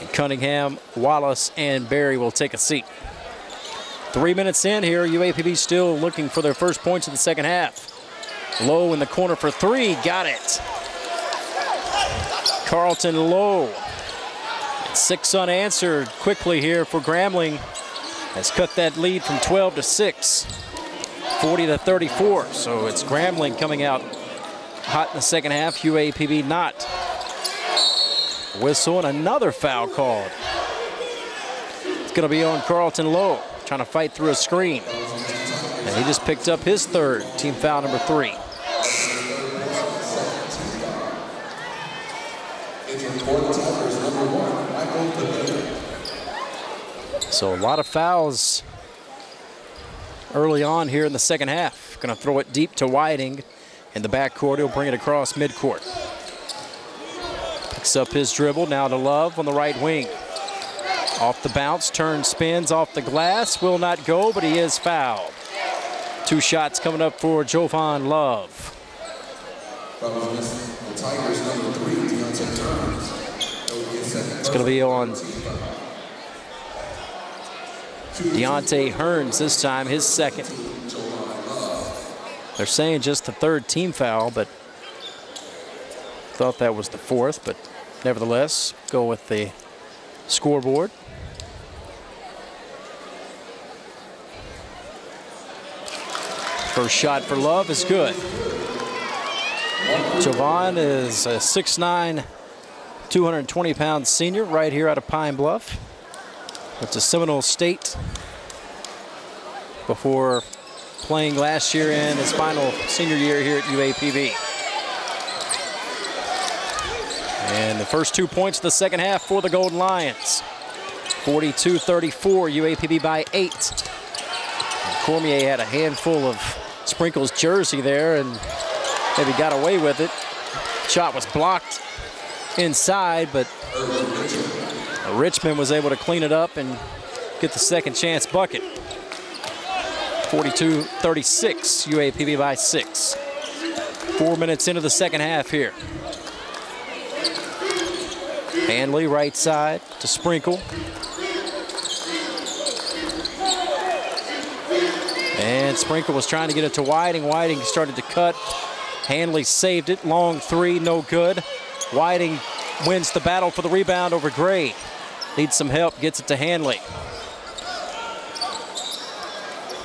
A: And Cunningham, Wallace, and Barry will take a seat. Three minutes in here, UAPB still looking for their first points in the second half. Low in the corner for three, got it. Carlton Lowe Six unanswered quickly here for Grambling. Has cut that lead from 12 to 6, 40 to 34. So it's Grambling coming out hot in the second half, UAPB not. Whistle and another foul called. It's going to be on Carlton Lowe, trying to fight through a screen. And he just picked up his third, team foul number three. So a lot of fouls early on here in the second half. Going to throw it deep to Whiting in the backcourt. He'll bring it across midcourt. Picks up his dribble now to Love on the right wing. Off the bounce, turns, spins off the glass. Will not go, but he is fouled. Two shots coming up for Jovan Love. It's going to be on Deontay Hearns this time, his second. They're saying just the third team foul, but thought that was the fourth, but nevertheless, go with the scoreboard. First shot for Love is good. Javon is a 6'9", 220-pound senior right here out of Pine Bluff. Went to Seminole State before playing last year in his final senior year here at UAPB. And the first two points of the second half for the Golden Lions. 42-34, UAPB by eight. And Cormier had a handful of Sprinkles jersey there and maybe got away with it. Shot was blocked inside, but Richmond was able to clean it up and get the second chance bucket. 42-36, UAPB by six. Four minutes into the second half here. Hanley right side to Sprinkle. And Sprinkle was trying to get it to Whiting. Whiting started to cut. Hanley saved it. Long three, no good. Whiting wins the battle for the rebound over Gray. Needs some help, gets it to Hanley.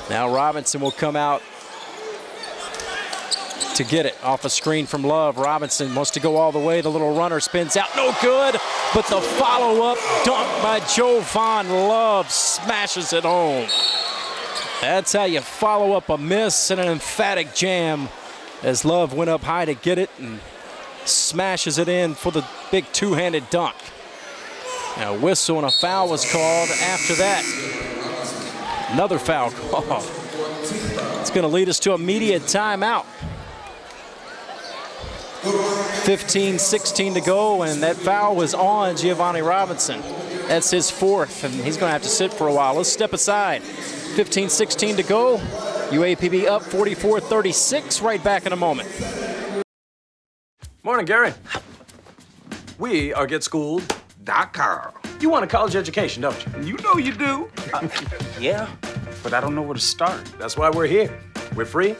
A: Now Robinson will come out to get it off a screen from Love. Robinson wants to go all the way. The little runner spins out, no good. But the follow-up dunk by Jovan Love smashes it home. That's how you follow up a miss and an emphatic jam as Love went up high to get it and smashes it in for the big two-handed dunk. A whistle and a foul was called after that. Another foul call. It's going to lead us to immediate timeout. 15, 16 to go, and that foul was on Giovanni Robinson. That's his fourth, and he's going to have to sit for a while. Let's step aside. 15, 16 to go. UAPB up 44-36. Right back in a moment.
O: Morning, Gary. We are GetSchooled.com. You want a college education, don't you? You know you do. Uh, yeah, but I don't know where to start. That's why we're here. We're free,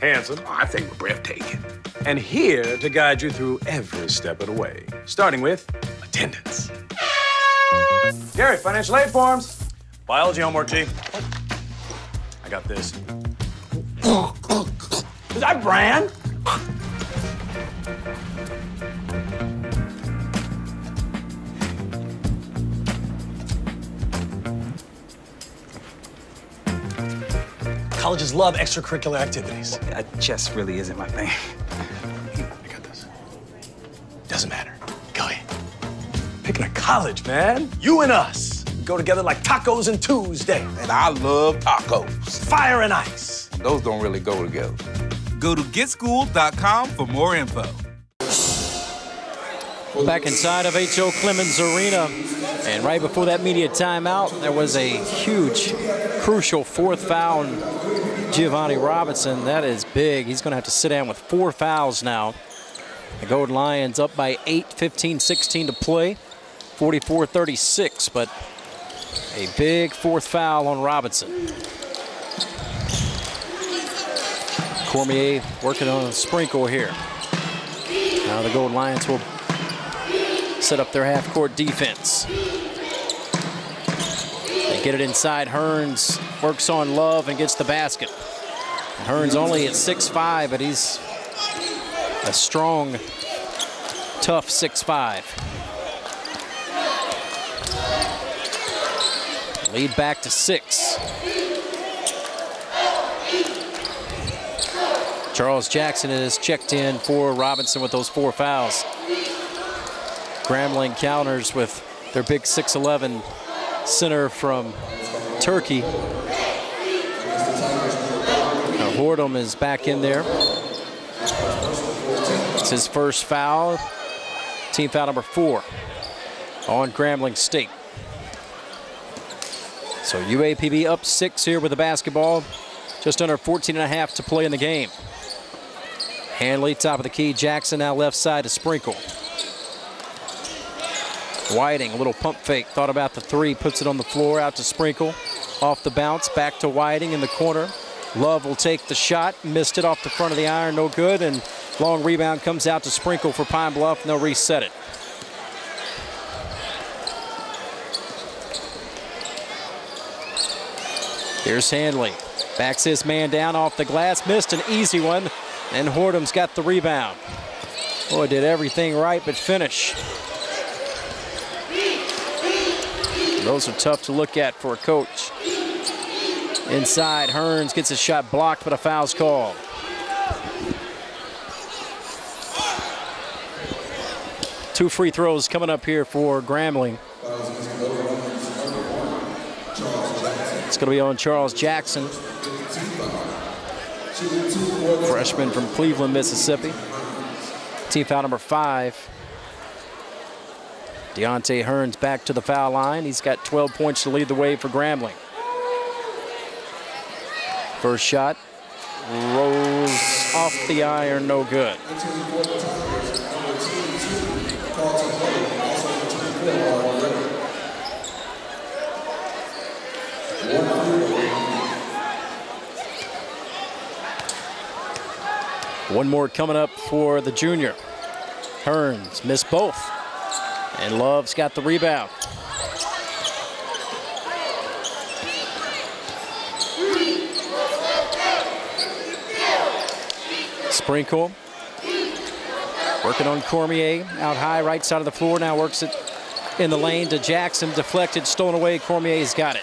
O: handsome. Oh, I think we're breathtaking. And here to guide you through every step of the way, starting with attendance. Gary, financial aid forms. Biology homework, G. I got this. Is that Bran? Colleges love extracurricular activities.
P: Well, chess really isn't my thing.
O: I got this. Doesn't matter. Go ahead. Picking a college, man. You and us. We go together like tacos and Tuesday.
Q: And I love tacos.
O: Fire and ice.
Q: Those don't really go together.
R: Go to getschooled.com for more info.
A: Back inside of H.O. Clemmons Arena. And right before that media timeout, there was a huge, crucial fourth foul on Giovanni Robinson. That is big. He's going to have to sit down with four fouls now. The Golden Lions up by 8, 15-16 to play. 44-36, but a big fourth foul on Robinson. Cormier working on a sprinkle here. Now the Golden Lions will set up their half-court defense. They get it inside. Hearns works on Love and gets the basket. Hearns only at 6'5", but he's a strong, tough 6'5". Lead back to six. Charles Jackson is checked in for Robinson with those four fouls. Grambling counters with their big 6'11 center from Turkey. Now Hordom is back in there. It's his first foul. Team foul number four on Grambling State. So UAPB up six here with the basketball. Just under 14 and a half to play in the game. Hanley, top of the key. Jackson now left side to Sprinkle. Whiting, a little pump fake. Thought about the three, puts it on the floor, out to Sprinkle. Off the bounce, back to Whiting in the corner. Love will take the shot, missed it off the front of the iron, no good. And long rebound comes out to Sprinkle for Pine Bluff, and they'll reset it. Here's Handley. Backs his man down off the glass, missed an easy one, and Hordham's got the rebound. Boy, did everything right but finish. Those are tough to look at for a coach. Inside, Hearns gets a shot blocked, but a foul's called. Two free throws coming up here for Grambling. It's going to be on Charles Jackson, freshman from Cleveland, Mississippi. Team foul number five. Deontay Hearns back to the foul line. He's got 12 points to lead the way for Grambling. First shot rolls off the iron, no good. One more coming up for the junior. Hearns missed both. And Love's got the rebound. Sprinkle. Working on Cormier out high, right side of the floor. Now works it in the lane to Jackson. Deflected, stolen away. Cormier's got it.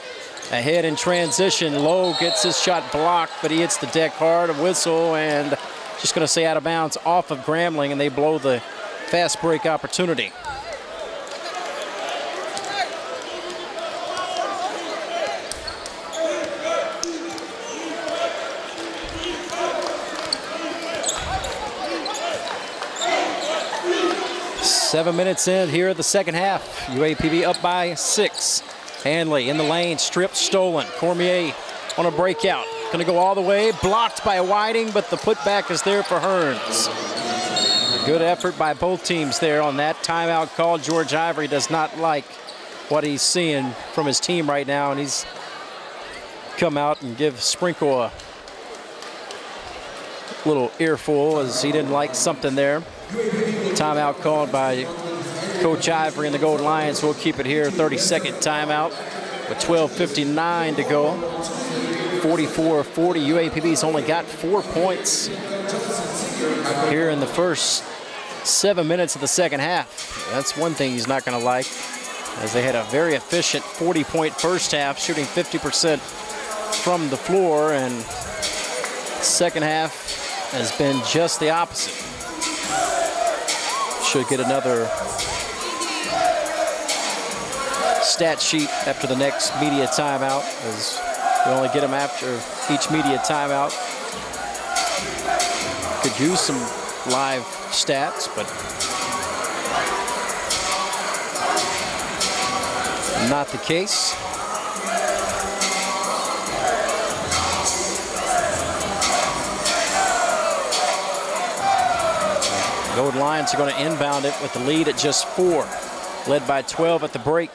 A: Ahead in transition. Lowe gets his shot blocked, but he hits the deck hard. A whistle and just going to say out of bounds off of Grambling, and they blow the fast break opportunity. Seven minutes in here at the second half. UAPB up by six. Hanley in the lane, stripped, stolen. Cormier on a breakout. Gonna go all the way, blocked by Whiting, but the putback is there for Hearns. Good effort by both teams there on that timeout call. George Ivory does not like what he's seeing from his team right now, and he's come out and give Sprinkle a little earful as he didn't like something there. Timeout called by Coach Ivory and the Gold Lions. We'll keep it here. 30-second timeout with 12.59 to go. 44-40. UAPB's only got four points here in the first seven minutes of the second half. That's one thing he's not going to like, as they had a very efficient 40-point first half, shooting 50% from the floor, and second half has been just the opposite. Should get another stat sheet after the next media timeout, as we only get them after each media timeout. Could use some live stats, but not the case. Gold Lions are going to inbound it with the lead at just four, led by 12 at the break.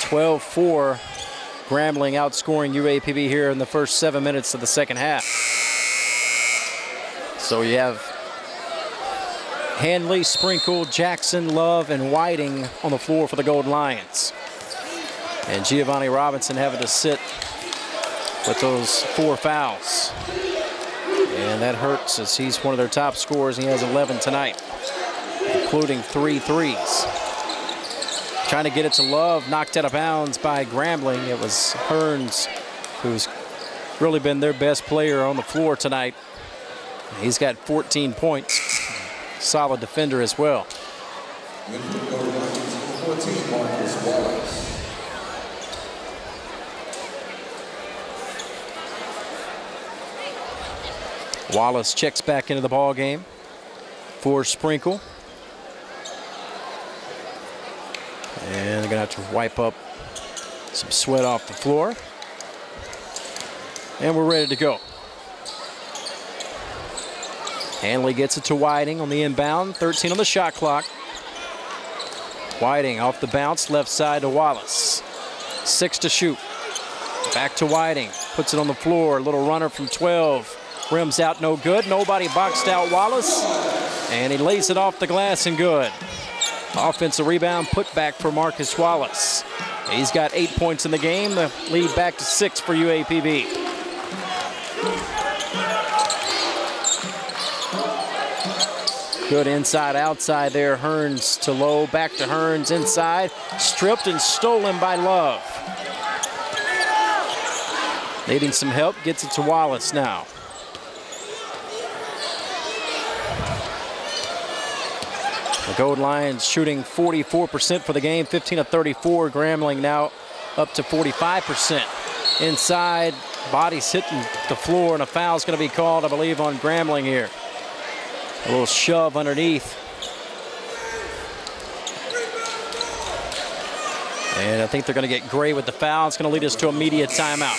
A: 12-4, Grambling outscoring UAPB here in the first seven minutes of the second half. So you have Hanley, Sprinkle, Jackson, Love, and Whiting on the floor for the Golden Lions. And Giovanni Robinson having to sit with those four fouls. And that hurts as he's one of their top scorers. He has 11 tonight, including three threes. Trying to get it to Love, knocked out of bounds by Grambling. It was Hearns who's really been their best player on the floor tonight. He's got 14 points. Solid defender as well. Wallace checks back into the ball game for Sprinkle. And they're going to have to wipe up some sweat off the floor. And we're ready to go. Hanley gets it to Whiting on the inbound. 13 on the shot clock. Whiting off the bounce, left side to Wallace. Six to shoot. Back to Whiting. Puts it on the floor. Little runner from 12. Rims out no good. Nobody boxed out Wallace. And he lays it off the glass and good. Offensive rebound put back for Marcus Wallace. He's got eight points in the game. The lead back to six for UAPB. Good inside outside there. Hearns to low. Back to Hearns inside. Stripped and stolen by Love. Needing some help. Gets it to Wallace now. The Gold Lions shooting 44% for the game, 15 of 34. Grambling now up to 45%. Inside, bodies hitting the floor, and a foul is going to be called, I believe, on Grambling here. A little shove underneath. And I think they're going to get Gray with the foul. It's going to lead us to a media timeout.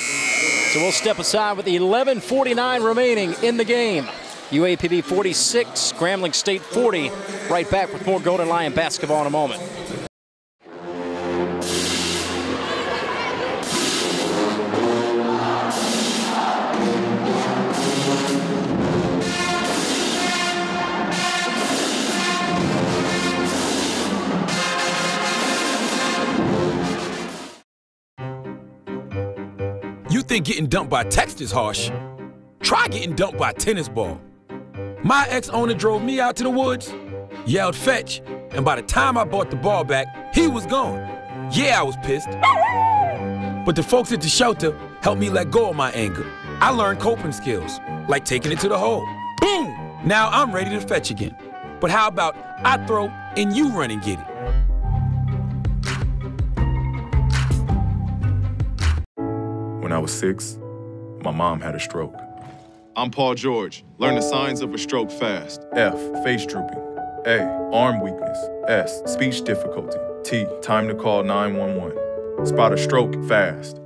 A: So we'll step aside with the 11.49 remaining in the game. UAPB 46, Grambling State 40. Right back with more Golden Lion basketball in a moment.
S: You think getting dumped by text is harsh? Try getting dumped by tennis ball. My ex owner drove me out to the woods, yelled fetch, and by the time I bought the ball back, he was gone. Yeah, I was pissed. But the folks at the shelter helped me let go of my anger. I learned coping skills, like taking it to the hole. Boom! Now I'm ready to fetch again. But how about I throw and you run and get it?
B: When I was six, my mom had a stroke. I'm Paul George. Learn the signs of a stroke fast. F. Face drooping. A. Arm weakness. S. Speech difficulty. T. Time to call 911. Spot a stroke fast.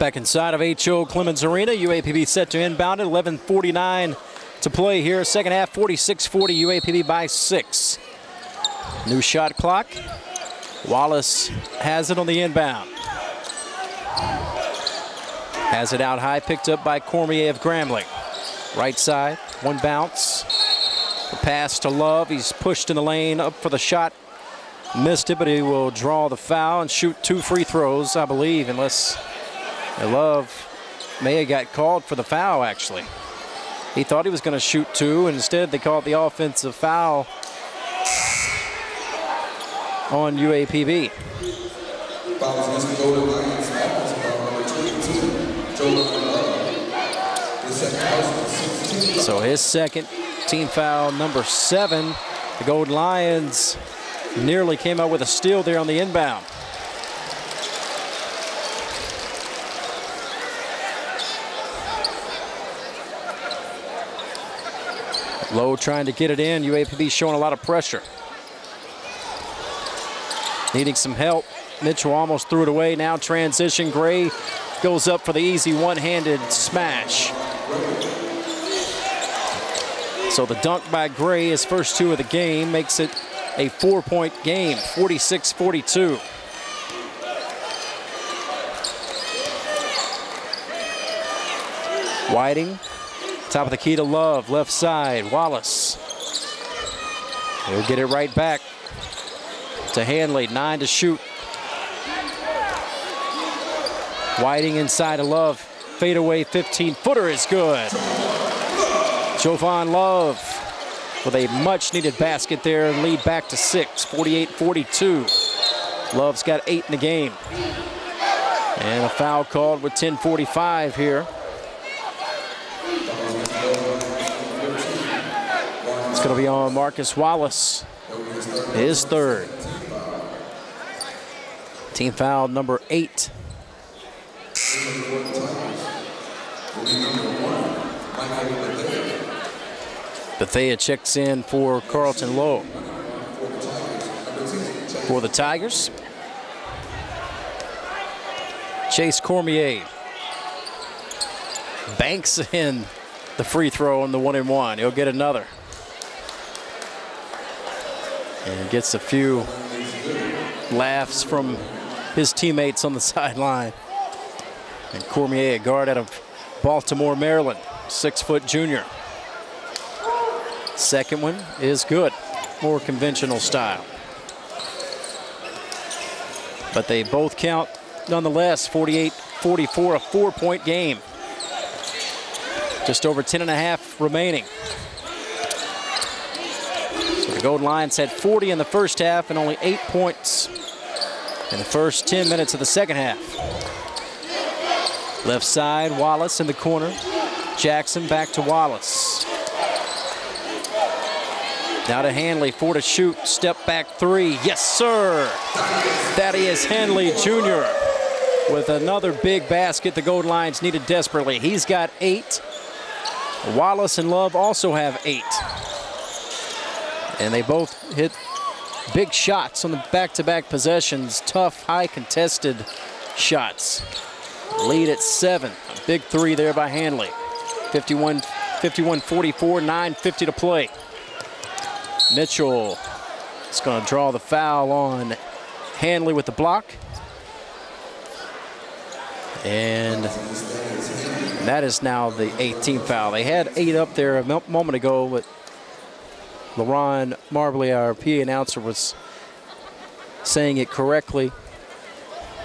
A: Back inside of H.O. Clemmons Arena, UAPB set to inbound at 11.49 to play here. Second half, 46-40, UAPB by six. New shot clock. Wallace has it on the inbound. Has it out high, picked up by Cormier of Grambling. Right side, one bounce. The pass to Love. He's pushed in the lane, up for the shot. Missed it, but he will draw the foul and shoot two free throws, I believe, unless Love may have got called for the foul, actually. He thought he was going to shoot two, and instead they called the offensive foul on UAPB. So his second team foul, number seven. The Golden Lions nearly came out with a steal there on the inbound. Lowe trying to get it in. UAPB showing a lot of pressure. Needing some help. Mitchell almost threw it away. Now transition. Gray goes up for the easy one-handed smash. So the dunk by Gray, his first two of the game, makes it a four-point game, 46-42. Whiting, top of the key to Love, left side, Wallace. He'll get it right back to Hanley, nine to shoot. Whiting inside of Love, fadeaway 15-footer is good. Jovan Love with a much-needed basket there, lead back to six, 48-42. Love's got eight in the game. And a foul called with 10.45 here. It's going to be on Marcus Wallace, his third. Team foul number eight. Bethea checks in for Carlton Lowe. For the Tigers, Chase Cormier banks in the free throw on the one and one. He'll get another. And gets a few laughs from his teammates on the sideline. And Cormier, a guard out of Baltimore, Maryland, six foot junior. Second one is good, more conventional style. But they both count nonetheless, 48-44, a four-point game. Just over 10 and a half remaining. So the Golden Lions had 40 in the first half and only eight points in the first 10 minutes of the second half. Left side, Wallace in the corner. Jackson back to Wallace. Now to Hanley, four to shoot, step back three. Yes, sir. Thaddeus Hanley Jr. with another big basket the Golden Lions needed desperately. He's got eight. Wallace and Love also have eight. And they both hit big shots on the back-to-back -back possessions. Tough, high contested shots. Lead at seven. A big three there by Hanley. 51, 51-44, 9.50 to play. Mitchell is going to draw the foul on Hanley with the block. And that is now the 18th foul. They had eight up there a moment ago, but LaRon Marbley, our PA announcer, was saying it correctly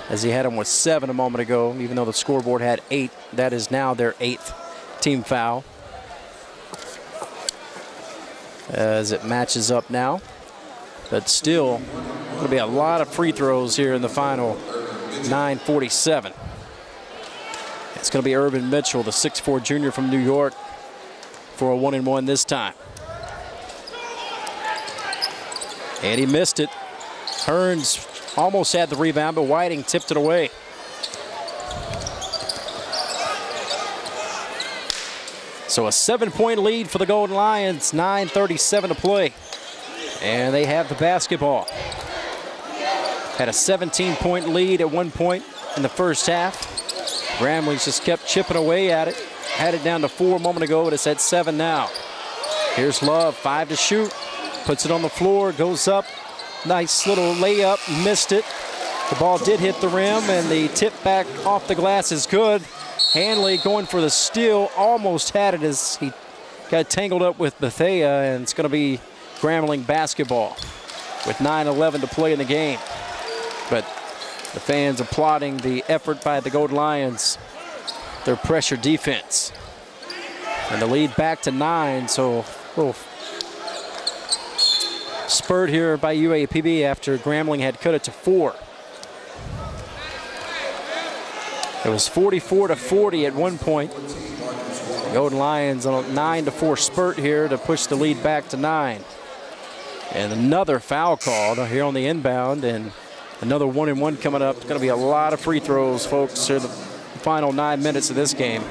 A: as he had him with seven a moment ago, even though the scoreboard had eight. That is now their eighth team foul. As it matches up now. But still, going to be a lot of free throws here in the final 947. It's going to be Urban Mitchell, the 6'4 junior from New York, for a one and one this time. And he missed it. Hearns almost had the rebound, but Whiting tipped it away. So a seven-point lead for the Golden Lions, 9.37 to play. And they have the basketball. Had a 17-point lead at one point in the first half. Grambling just kept chipping away at it. Had it down to four a moment ago, but it's at seven now. Here's Love, five to shoot. Puts it on the floor, goes up. Nice little layup, missed it. The ball did hit the rim, and the tip back off the glass is good. Hanley going for the steal, almost had it as he got tangled up with Bethea, and it's going to be Grambling basketball with 9-11 to play in the game. But the fans applauding the effort by the Gold Lions, their pressure defense. And the lead back to nine, so a little spurt here by UAPB after Grambling had cut it to four. It was 44 to 40 at one point. The Golden Lions on a nine to four spurt here to push the lead back to nine. And another foul call here on the inbound and another one and one coming up. It's going to be a lot of free throws, folks, here the final nine minutes of this game.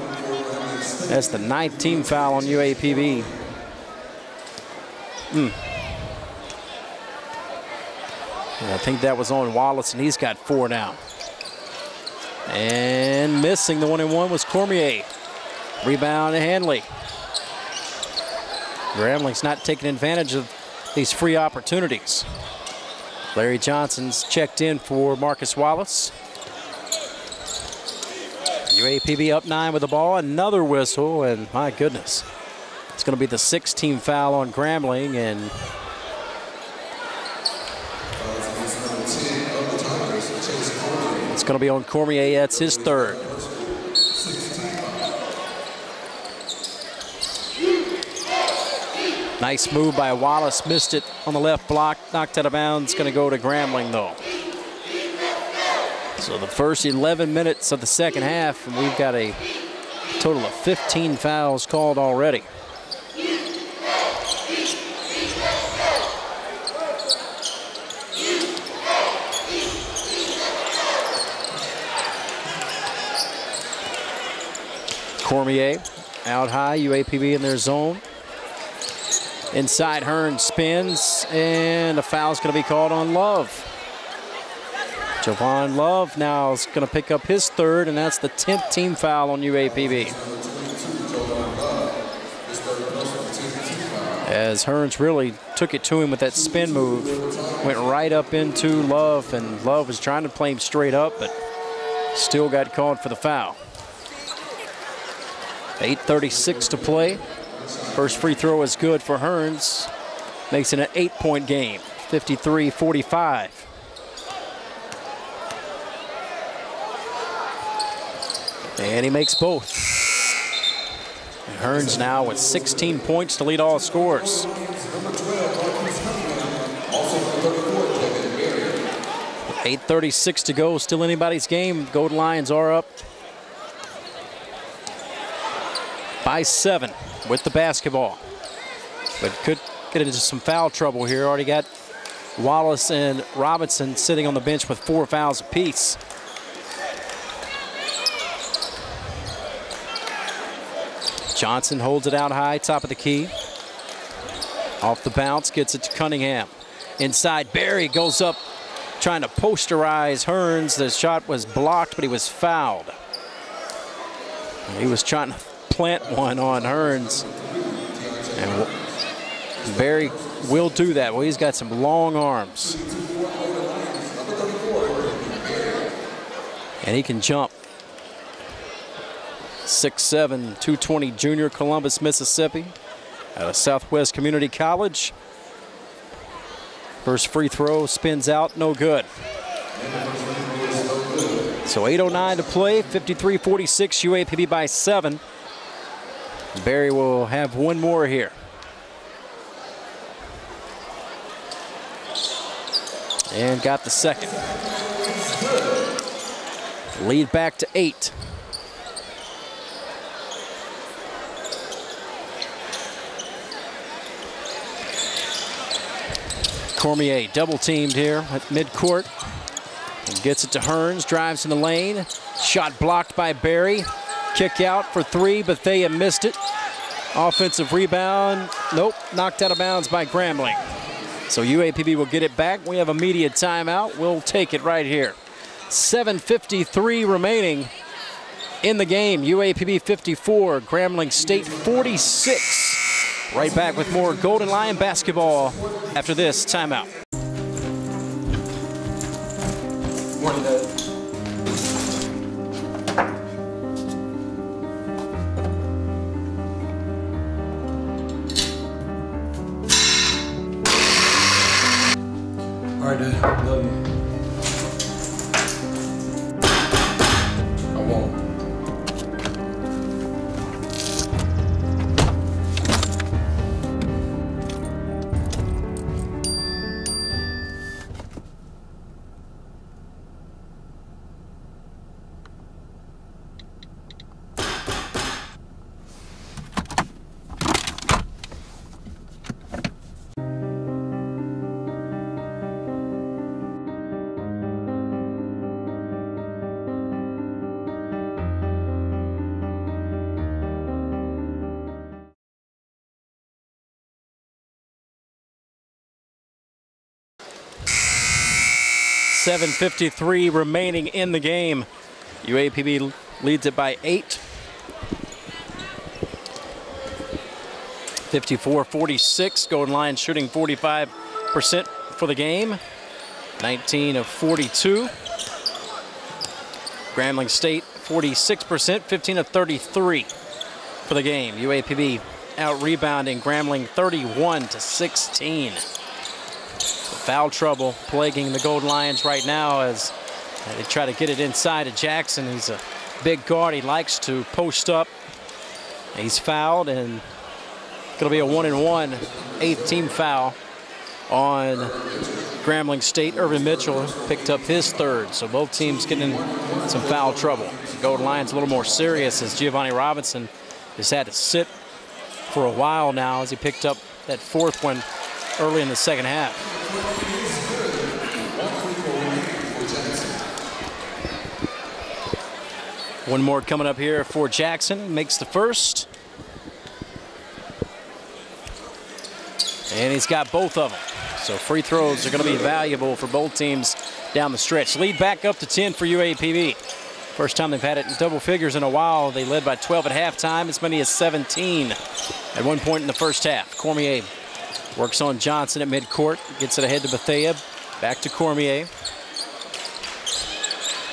A: That's the ninth team foul on UAPB. Mm. I think that was on Wallace, and he's got four now. And missing the one and one was Cormier. Rebound to Hanley. Grambling's not taking advantage of these free opportunities. Larry Johnson's checked in for Marcus Wallace. UAPB up nine with the ball. Another whistle, and my goodness. It's going to be the sixth team foul on Grambling, and going to be on Cormier. That's his third. Nice move by Wallace. Missed it on the left block. Knocked out of bounds. Going to go to Grambling, though. So the first 11 minutes of the second half, and we've got a total of 15 fouls called already. Cormier out high, UAPB in their zone. Inside Hearn spins, and a foul's going to be called on Love. Javon Love now is going to pick up his third, and that's the 10th team foul on UAPB. As Hearns really took it to him with that spin move, went right up into Love, and Love was trying to play him straight up, but still got called for the foul. 8.36 to play. First free throw is good for Hearns. Makes it an eight-point game, 53-45. And he makes both. And Hearns now with 16 points to lead all scores. 8.36 to go, still anybody's game. Golden Lions are up by seven with the basketball. But could get into some foul trouble here. Already got Wallace and Robinson sitting on the bench with four fouls apiece. Johnson holds it out high, top of the key. Off the bounce, gets it to Cunningham. Inside, Barry goes up trying to posterize Hearns. The shot was blocked, but he was fouled. He was trying to plant one on Hearns. And Barry will do that. Well, he's got some long arms. And he can jump. 6'7", 220 junior, Columbus, Mississippi, out of Southwest Community College. First free throw spins out, no good. So 8.09 to play, 53-46, UAPB by seven. Barry will have one more here. And got the second. Lead back to eight. Cormier double teamed here at midcourt. Gets it to Hearns, drives in the lane. Shot blocked by Barry. Kick out for three, but Bethea missed it. Offensive rebound, nope, knocked out of bounds by Grambling. So UAPB will get it back. We have a media timeout. We'll take it right here. 7.53 remaining in the game. UAPB 54, Grambling State 46. Right back with more Golden Lion basketball after this timeout.
T: Morning,
A: 7.53 remaining in the game. UAPB leads it by eight. 54-46, Golden Lions shooting 45% for the game. 19 of 42. Grambling State 46%, 15 of 33 for the game. UAPB out rebounding Grambling 31 to 16. Foul trouble plaguing the Golden Lions right now as they try to get it inside of Jackson. He's a big guard. He likes to post up. He's fouled and going to be a one and one eighth team foul on Grambling State. Irvin Mitchell picked up his third, so both teams getting in some foul trouble. Golden Lions a little more serious as Giovanni Robinson has had to sit for a while now as he picked up that fourth one early in the second half. One more coming up here for Jackson. Makes the first. And he's got both of them. So free throws are going to be valuable for both teams down the stretch. Lead back up to 10 for UAPB. First time they've had it in double figures in a while. They led by 12 at halftime, as many as 17 at one point in the first half. Cormier works on Johnson at midcourt, gets it ahead to Bethea, back to Cormier.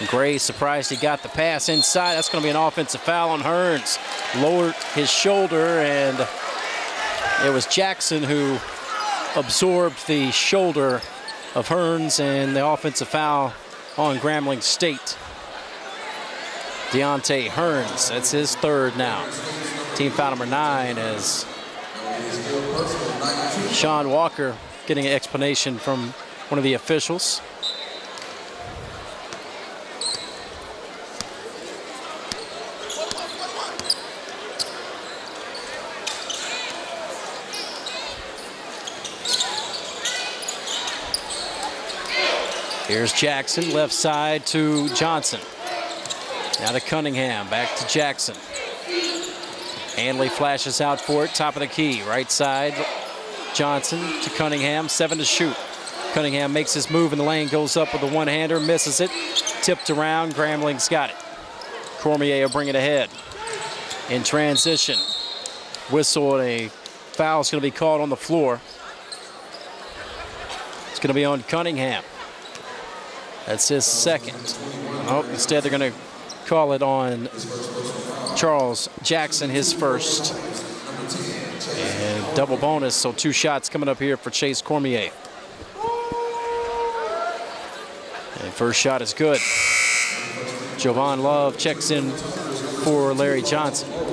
A: Gray surprised he got the pass inside. That's going to be an offensive foul on Hearns. Lowered his shoulder and It was Jackson who absorbed the shoulder of Hearns and the offensive foul on Grambling State. Deontay Hearns, that's his third now. Team foul number nine as Shawn Walker getting an explanation from one of the officials. Here's Jackson, left side to Johnson. Now to Cunningham, back to Jackson. Hanley flashes out for it, top of the key, right side. Johnson to Cunningham, seven to shoot. Cunningham makes his move in the lane, goes up with a one-hander, misses it. Tipped around, Grambling's got it. Cormier will bring it ahead. In transition, whistle and a foul's gonna be called on the floor. It's gonna be on Cunningham. That's his second. Oh, instead they're going to call it on Charles Jackson, his first. And double bonus, so two shots coming up here for Chase Cormier. And first shot is good. Jovan Love checks in for Larry Johnson.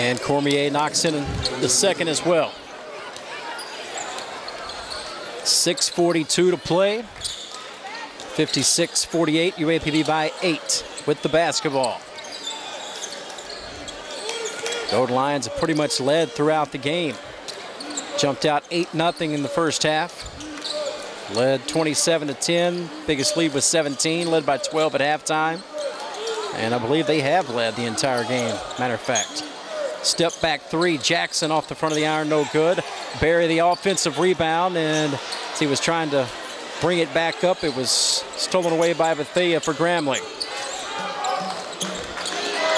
A: And Cormier knocks in the second as well. 6.42 to play. 56-48, UAPB by eight with the basketball. Golden Lions have pretty much led throughout the game. Jumped out 8-0 in the first half. Led 27 to 10. Biggest lead was 17, led by 12 at halftime. And I believe they have led the entire game, matter of fact. Step back three, Jackson off the front of the iron, no good. Barry the offensive rebound, and he was trying to bring it back up. It was stolen away by Bethea for Grambling.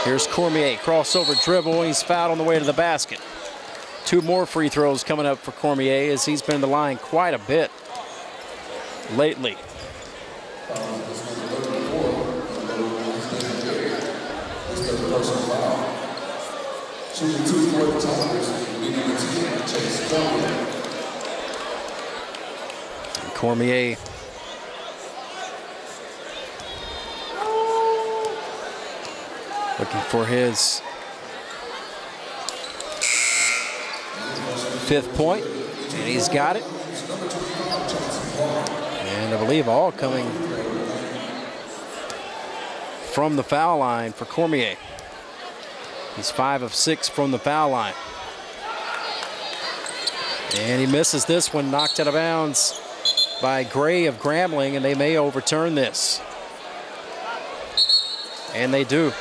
A: Here's Cormier, crossover dribble, he's fouled on the way to the basket. Two more free throws coming up for Cormier as he's been in the line quite a bit lately.
G: Two the Tigers, leading the Chase Cormier.
A: Cormier looking for his fifth point, and he's got it. And I believe all coming from the foul line for Cormier. He's five of six from the foul line. And he misses this one, knocked out of bounds by Gray of Grambling, and they may overturn this. And they do.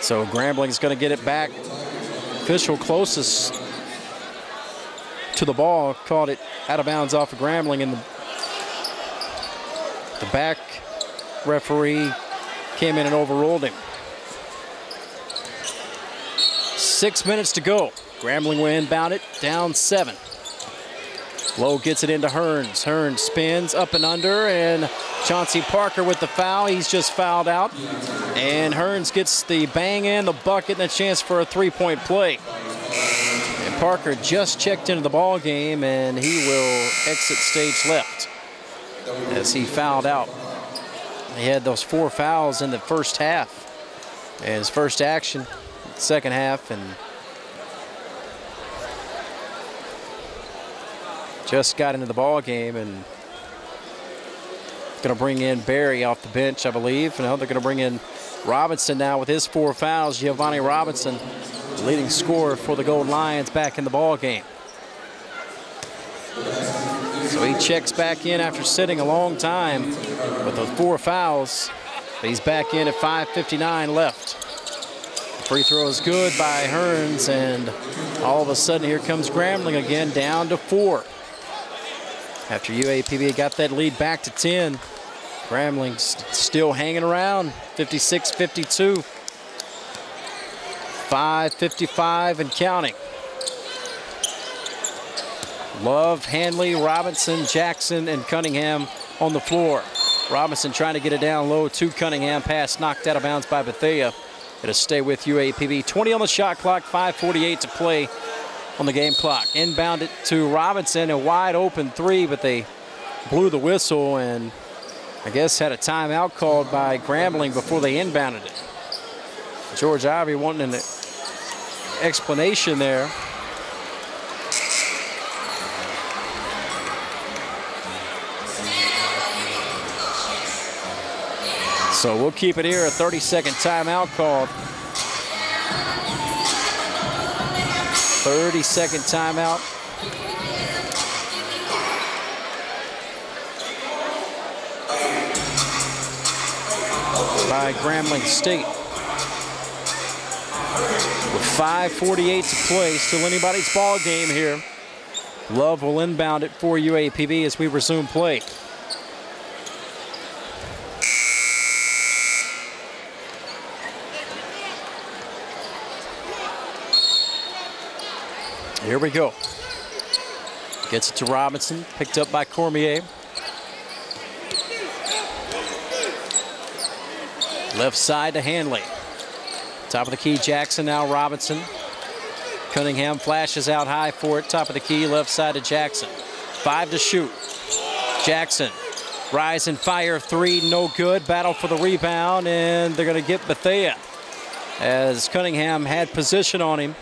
A: So Grambling's going to get it back. Official closest to the ball caught it out of bounds off of Grambling, and the, the back referee came in and overruled him. Six minutes to go. Grambling will inbound it, down seven. Lowe gets it into Hearns. Hearns spins up and under, and Chauncey Parker with the foul. He's just fouled out. And Hearns gets the bang in, the bucket, and a chance for a three-point play. And Parker just checked into the ball game, and he will exit stage left as he fouled out. He had those four fouls in the first half. And his first action, second half, and just got into the ball game and going to bring in Barry off the bench, I believe. Now they're going to bring in Robinson now with his four fouls. Giovanni Robinson, leading scorer for the Golden Lions, back in the ball game. So he checks back in after sitting a long time with those four fouls. He's back in at 5.59 left. Free throw is good by Hearns, and all of a sudden here comes Grambling again, down to four. After UAPB got that lead back to 10, Grambling's still hanging around, 56-52. 5.55 and counting. Love, Hanley, Robinson, Jackson, and Cunningham on the floor. Robinson trying to get it down low to Cunningham. Pass knocked out of bounds by Bethea. It'll stay with UAPB. 20 on the shot clock, 5.48 to play on the game clock. Inbound it to Robinson, a wide open three, but they blew the whistle and I guess had a timeout called by Grambling before they inbounded it. George Ivory wanting an explanation there. So we'll keep it here, a 30-second timeout called. 30-second timeout. By Grambling State. With 5.48 to play, still anybody's ball game here. Love will inbound it for UAPB as we resume play. Here we go. Gets it to Robinson, picked up by Cormier. Left side to Hanley. Top of the key, Jackson, now Robinson. Cunningham flashes out high for it. Top of the key, left side to Jackson. Five to shoot. Jackson, rise and fire three, no good. Battle for the rebound, and they're going to get Bethea as Cunningham had position on him.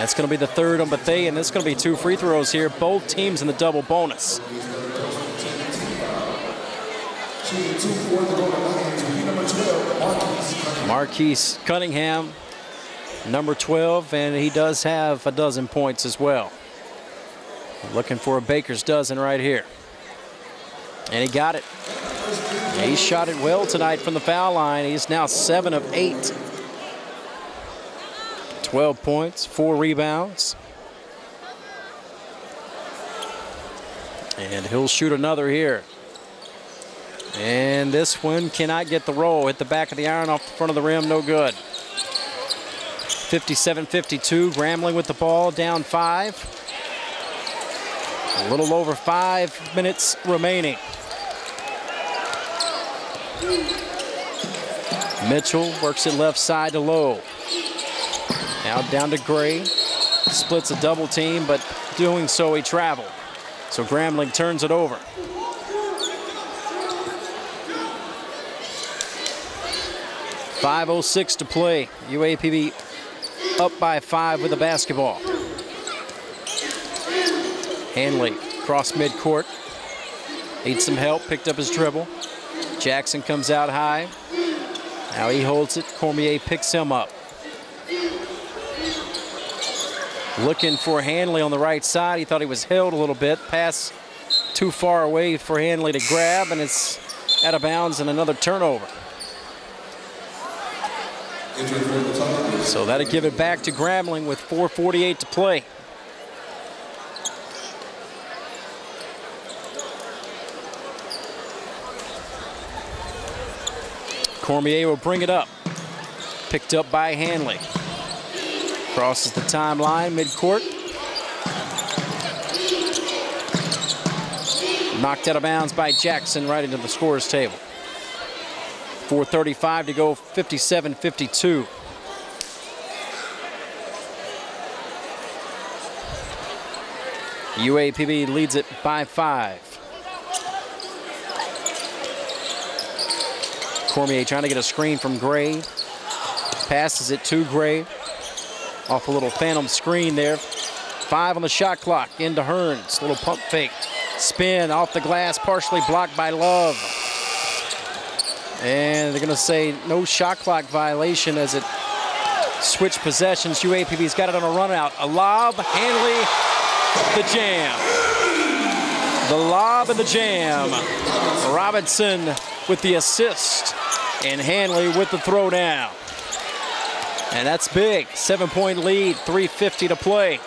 A: That's going to be the third on Bethea, and it's going to be two free throws here. Both teams in the double bonus. Marquise Cunningham, number 12, and he does have a dozen points as well. Looking for a baker's dozen right here. And he got it. He shot it well tonight from the foul line. He's now seven of eight 12 points, four rebounds. And he'll shoot another here. And this one cannot get the roll. Hit the back of the iron off the front of the rim, no good. 57-52, Grambling with the ball, down five. A little over five minutes remaining. Mitchell works it left side to low. Now down to Gray. Splits a double team, but doing so he traveled. So Grambling turns it over. Five oh six to play. UAPB up by five with the basketball. Hanley cross midcourt. Needs some help, picked up his dribble. Jackson comes out high. Now he holds it. Cormier picks him up. Looking for Hanley on the right side. He thought he was held a little bit. Pass too far away for Hanley to grab, and it's out of bounds and another turnover. So that'll give it back to Grambling with 4.48 to play. Cormier will bring it up. Picked up by Hanley. Crosses the timeline, midcourt. Knocked out of bounds by Jackson right into the scorer's table. 4.35 to go, 57-52. UAPB leads it by five. Cormier trying to get a screen from Gray. Passes it to Gray. Off a little phantom screen there. Five on the shot clock. Into Hearns. Little pump fake. Spin off the glass, partially blocked by Love. And they're going to say no shot clock violation as it switched possessions. UAPB's got it on a run out. A lob, Hanley, the jam. The lob and the jam. Robinson with the assist and Hanley with the throwdown. And that's big. Seven point lead, 3.50 to play.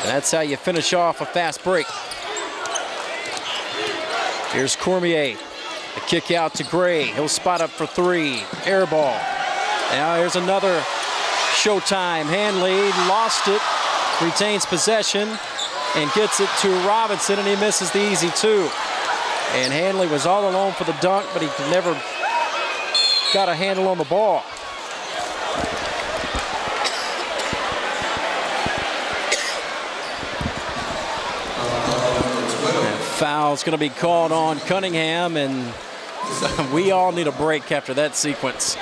A: And that's how you finish off a fast break. Here's Cormier. The kick out to Gray. He'll spot up for three. Air ball. Now here's another showtime. Hanley lost it, retains possession, and gets it to Robinson, and he misses the easy two. And Hanley was all alone for the dunk, but he never got a handle on the ball. foul's going to be called on Cunningham, and we all need a break after that sequence.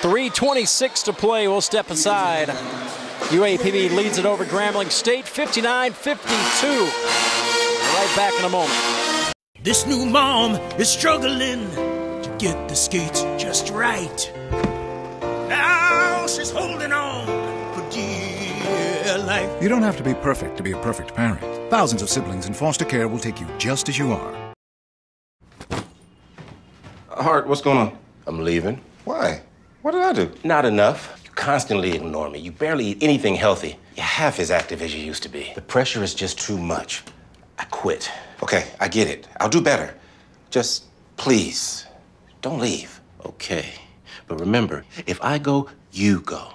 A: 3.26 to play. We'll step aside. UAPB leads it over Grambling State 59 52. Right back in a moment.
U: This new mom is struggling get the skates just right. Now she's holding on for dear life.
V: You don't have to be perfect to be a perfect parent. Thousands of siblings in foster care will take you just as you are.
W: Hart, what's going on? I'm leaving. Why? What did I do? Not enough. You constantly ignore me. You barely eat anything healthy. You're half as active as you used to be. The pressure is just too much. I quit. Okay, I get it. I'll do better. Just please, don't leave. Okay. But remember, if I go, you go.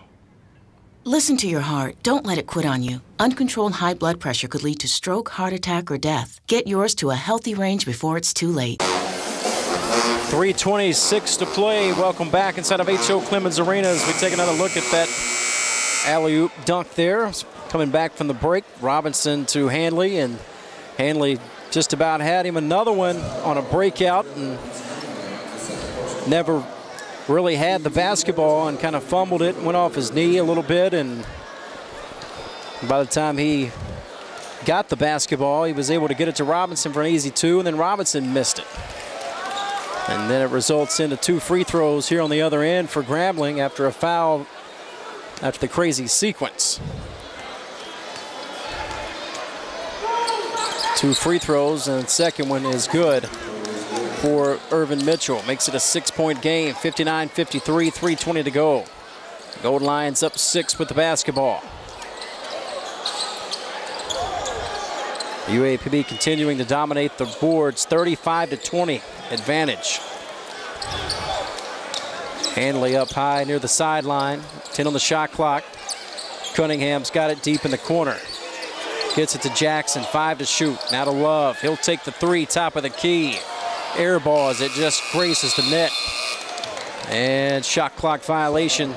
X: Listen to your heart. Don't let it quit on you. Uncontrolled high blood pressure could lead to stroke, heart attack, or death. Get yours to a healthy range before it's too late.
A: 326 to play. Welcome back inside of H.O. Clemmons Arena as we take another look at that alley-oop dunk there. Coming back from the break, Robinson to Hanley, and Hanley just about had him another one on a breakout and never really had the basketball and kind of fumbled it, went off his knee a little bit, and by the time he got the basketball, he was able to get it to Robinson for an easy two, and then Robinson missed it. And then it results into two free throws here on the other end for Grambling after a foul after the crazy sequence. Two free throws, and the second one is good for Irvin Mitchell. Makes it a six-point game, 59-53, 3.20 to go. Golden Lions up six with the basketball. UAPB continuing to dominate the boards, 35 to 20 advantage. Hanley up high near the sideline, 10 on the shot clock. Cunningham's got it deep in the corner. Gets it to Jackson, five to shoot. Now to Love. He'll take the three, top of the key. Air ball as it just graces the net. And shot clock violation.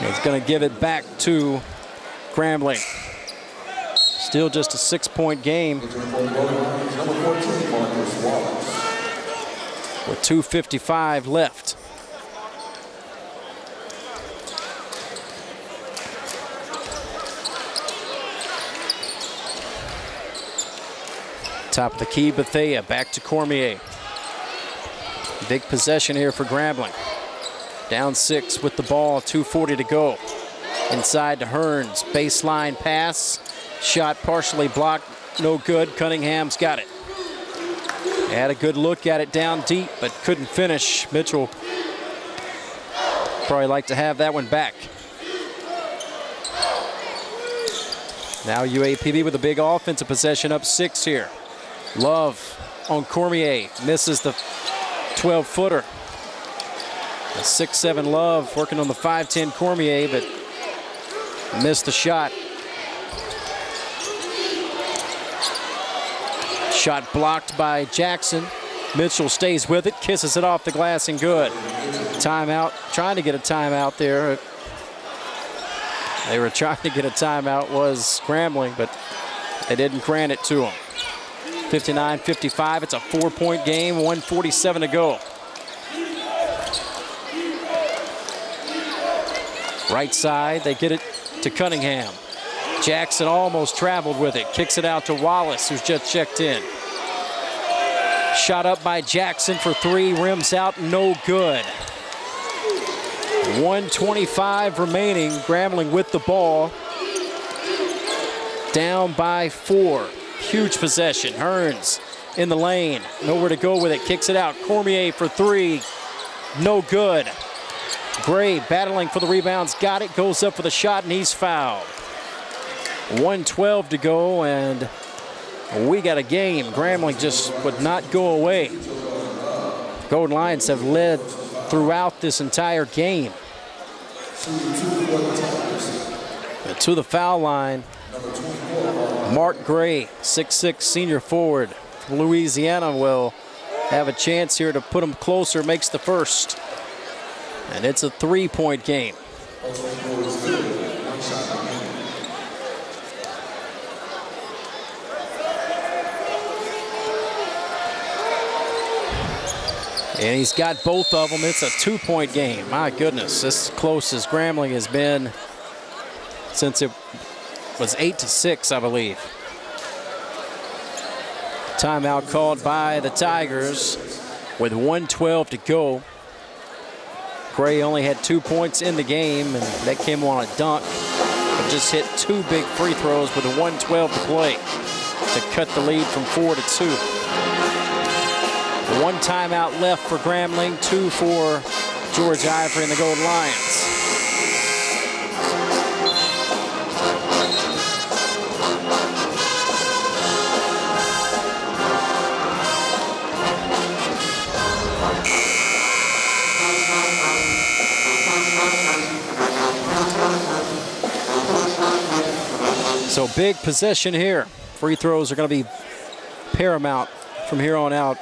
A: It's going to give it back to Grambling. Still just a six-point game. With 2.55 left. Top of the key, Bethea back to Cormier. Big possession here for Grambling. Down six with the ball, 2.40 to go. Inside to Hearns, baseline pass. Shot partially blocked, no good. Cunningham's got it. Had a good look at it down deep, but couldn't finish. Mitchell probably like to have that one back. Now UAPB with a big offensive possession up six here. Love on Cormier, misses the 12-footer. A 6-7 Love working on the 5-10 Cormier, but missed the shot. Shot blocked by Jackson. Mitchell stays with it, kisses it off the glass and good. Timeout, trying to get a timeout there. They were trying to get a timeout, was scrambling, but they didn't grant it to him. 59-55, it's a four-point game, 147 to go. Right side, they get it to Cunningham. Jackson almost traveled with it, kicks it out to Wallace, who's just checked in. Shot up by Jackson for three, rims out, no good. 125 remaining, Grambling with the ball. Down by four. Huge possession. Hearns in the lane. Nowhere to go with it. Kicks it out. Cormier for three. No good. Gray battling for the rebounds. Got it. Goes up for the shot, and he's fouled. 112 to go, and we got a game. Grambling just would not go away. Golden Lions have led throughout this entire game. To the foul line, Mark Gray, 6'6 senior forward. Louisiana will have a chance here to put them closer, makes the first. And it's a three point game. And he's got both of them. It's a two point game. My goodness, as close as Grambling has been since it was eight to six, I believe. Timeout called by the Tigers with 112 to go. Gray only had two points in the game, and that came on a dunk, but just hit two big free throws with a 112 to play to cut the lead from four to two. One timeout left for Grambling, two for George Ivory and the Golden Lions. Big possession here. Free throws are going to be paramount from here on out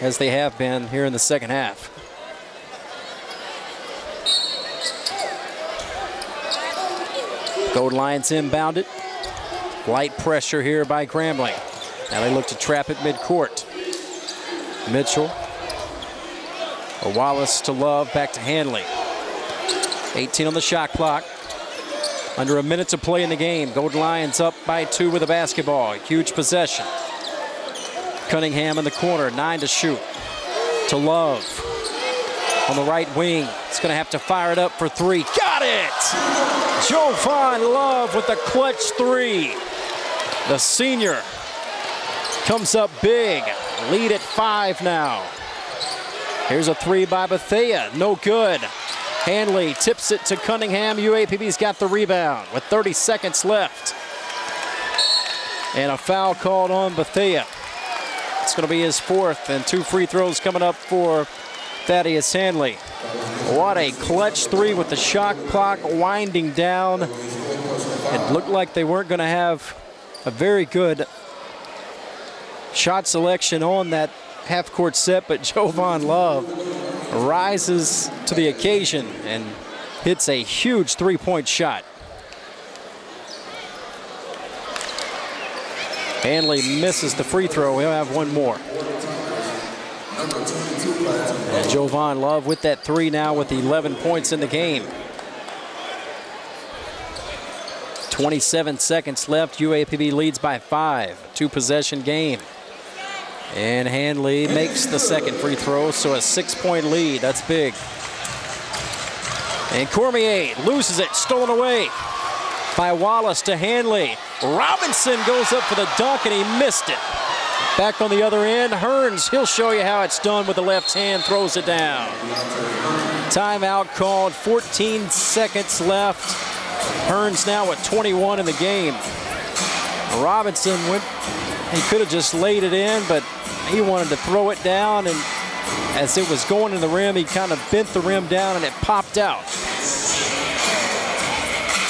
A: as they have been here in the second half. Gold Lions inbounded. Light pressure here by Grambling. Now they look to trap it midcourt. Mitchell. A Wallace to Love, back to Hanley. 18 on the shot clock. Under a minute to play in the game. Golden Lions up by two with a basketball. Huge possession. Cunningham in the corner, nine to shoot. To Love on the right wing. He's going to have to fire it up for three. Got it! Jovan Love with the clutch three. The senior comes up big. Lead at five now. Here's a three by Bethea. No good. Hanley tips it to Cunningham. UAPB's got the rebound with 30 seconds left. And a foul called on Bethea. It's going to be his fourth, and two free throws coming up for Thaddeus Hanley. What a clutch three with the shot clock winding down. It looked like they weren't going to have a very good shot selection on that half court set, but Jovan Love rises to the occasion and hits a huge three point shot. Hanley misses the free throw. He'll have one more. And Jovan Love with that three now with 11 points in the game. 27 seconds left. UAPB leads by five. Two possession game. And Hanley makes the second free throw, so a six-point lead. That's big. And Cormier loses it, stolen away by Wallace to Hanley. Robinson goes up for the dunk, and he missed it. Back on the other end, Hearns, he'll show you how it's done with the left hand, throws it down. Timeout called, 14 seconds left. Hearns now at 21 in the game. Robinson went, he could have just laid it in, but he wanted to throw it down, and as it was going in the rim, he kind of bent the rim down and it popped out.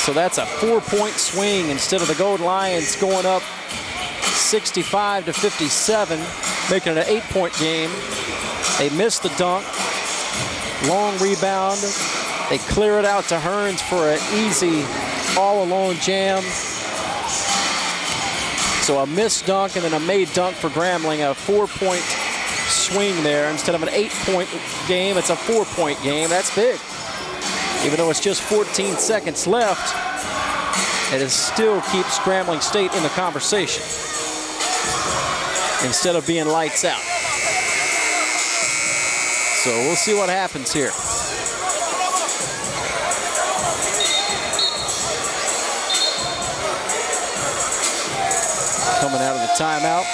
A: So that's a four-point swing instead of the Golden Lions going up 65 to 57, making it an eight-point game. They missed the dunk. Long rebound. They clear it out to Hearns for an easy all-alone jam. So a missed dunk and then a made dunk for Grambling, a four-point swing there. Instead of an eight-point game, it's a four-point game. That's big. Even though it's just 14 seconds left, it still keeps Grambling State in the conversation instead of being lights out. So we'll see what happens here. timeout.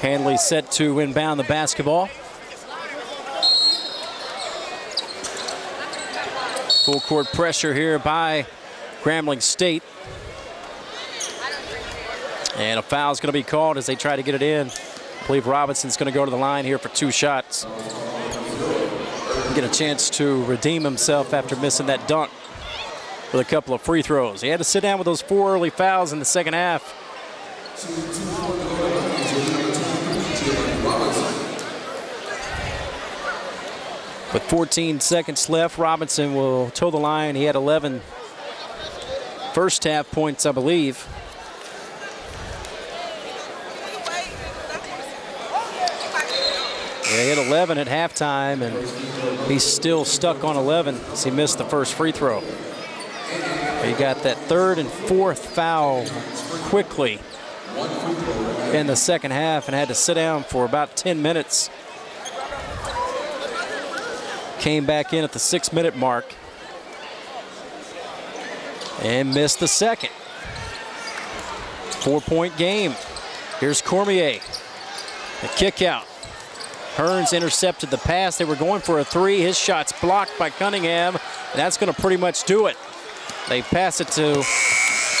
A: Hanley set to inbound the basketball. Full court pressure here by Grambling State. And a foul is going to be called as they try to get it in. I believe Robinson's going to go to the line here for two shots. Get a chance to redeem himself after missing that dunk with a couple of free throws. He had to sit down with those four early fouls in the second half. With 14 seconds left, Robinson will toe the line. He had 11 first half points, I believe. He had 11 at halftime, and he's still stuck on 11 as he missed the first free throw. He got that third and fourth foul quickly in the second half and had to sit down for about 10 minutes. Came back in at the six minute mark and missed the second. Four point game. Here's Cormier. The kick out. Hearns intercepted the pass. They were going for a three. His shot's blocked by Cunningham, that's going to pretty much do it. They pass it to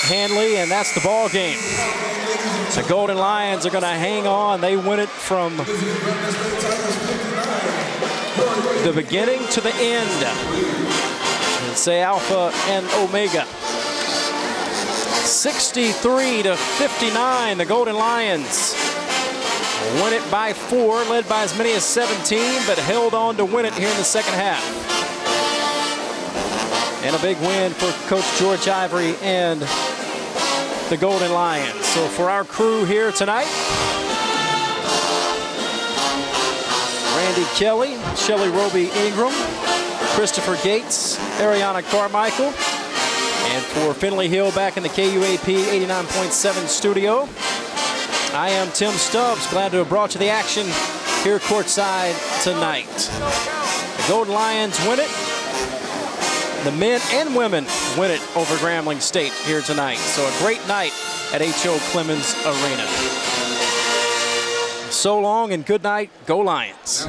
A: Hanley, and that's the ball game. The Golden Lions are going to hang on. They win it from the beginning to the end. And say Alpha and Omega. 63 to 59, the Golden Lions win it by four, led by as many as 17, but held on to win it here in the second half. And a big win for Coach George Ivory and the Golden Lions. So for our crew here tonight, Randy Kelley, Shelley Roby Ingram, Christopher Gates, Arianna Carmichael, and for Finley Hill back in the KUAP 89.7 studio, I am Tim Stubbs, glad to have brought you the action here courtside tonight. The Golden Lions win it. The men and women win it over Grambling State here tonight. So a great night at H.O. Clemmons Arena. So long and good night. Go Lions.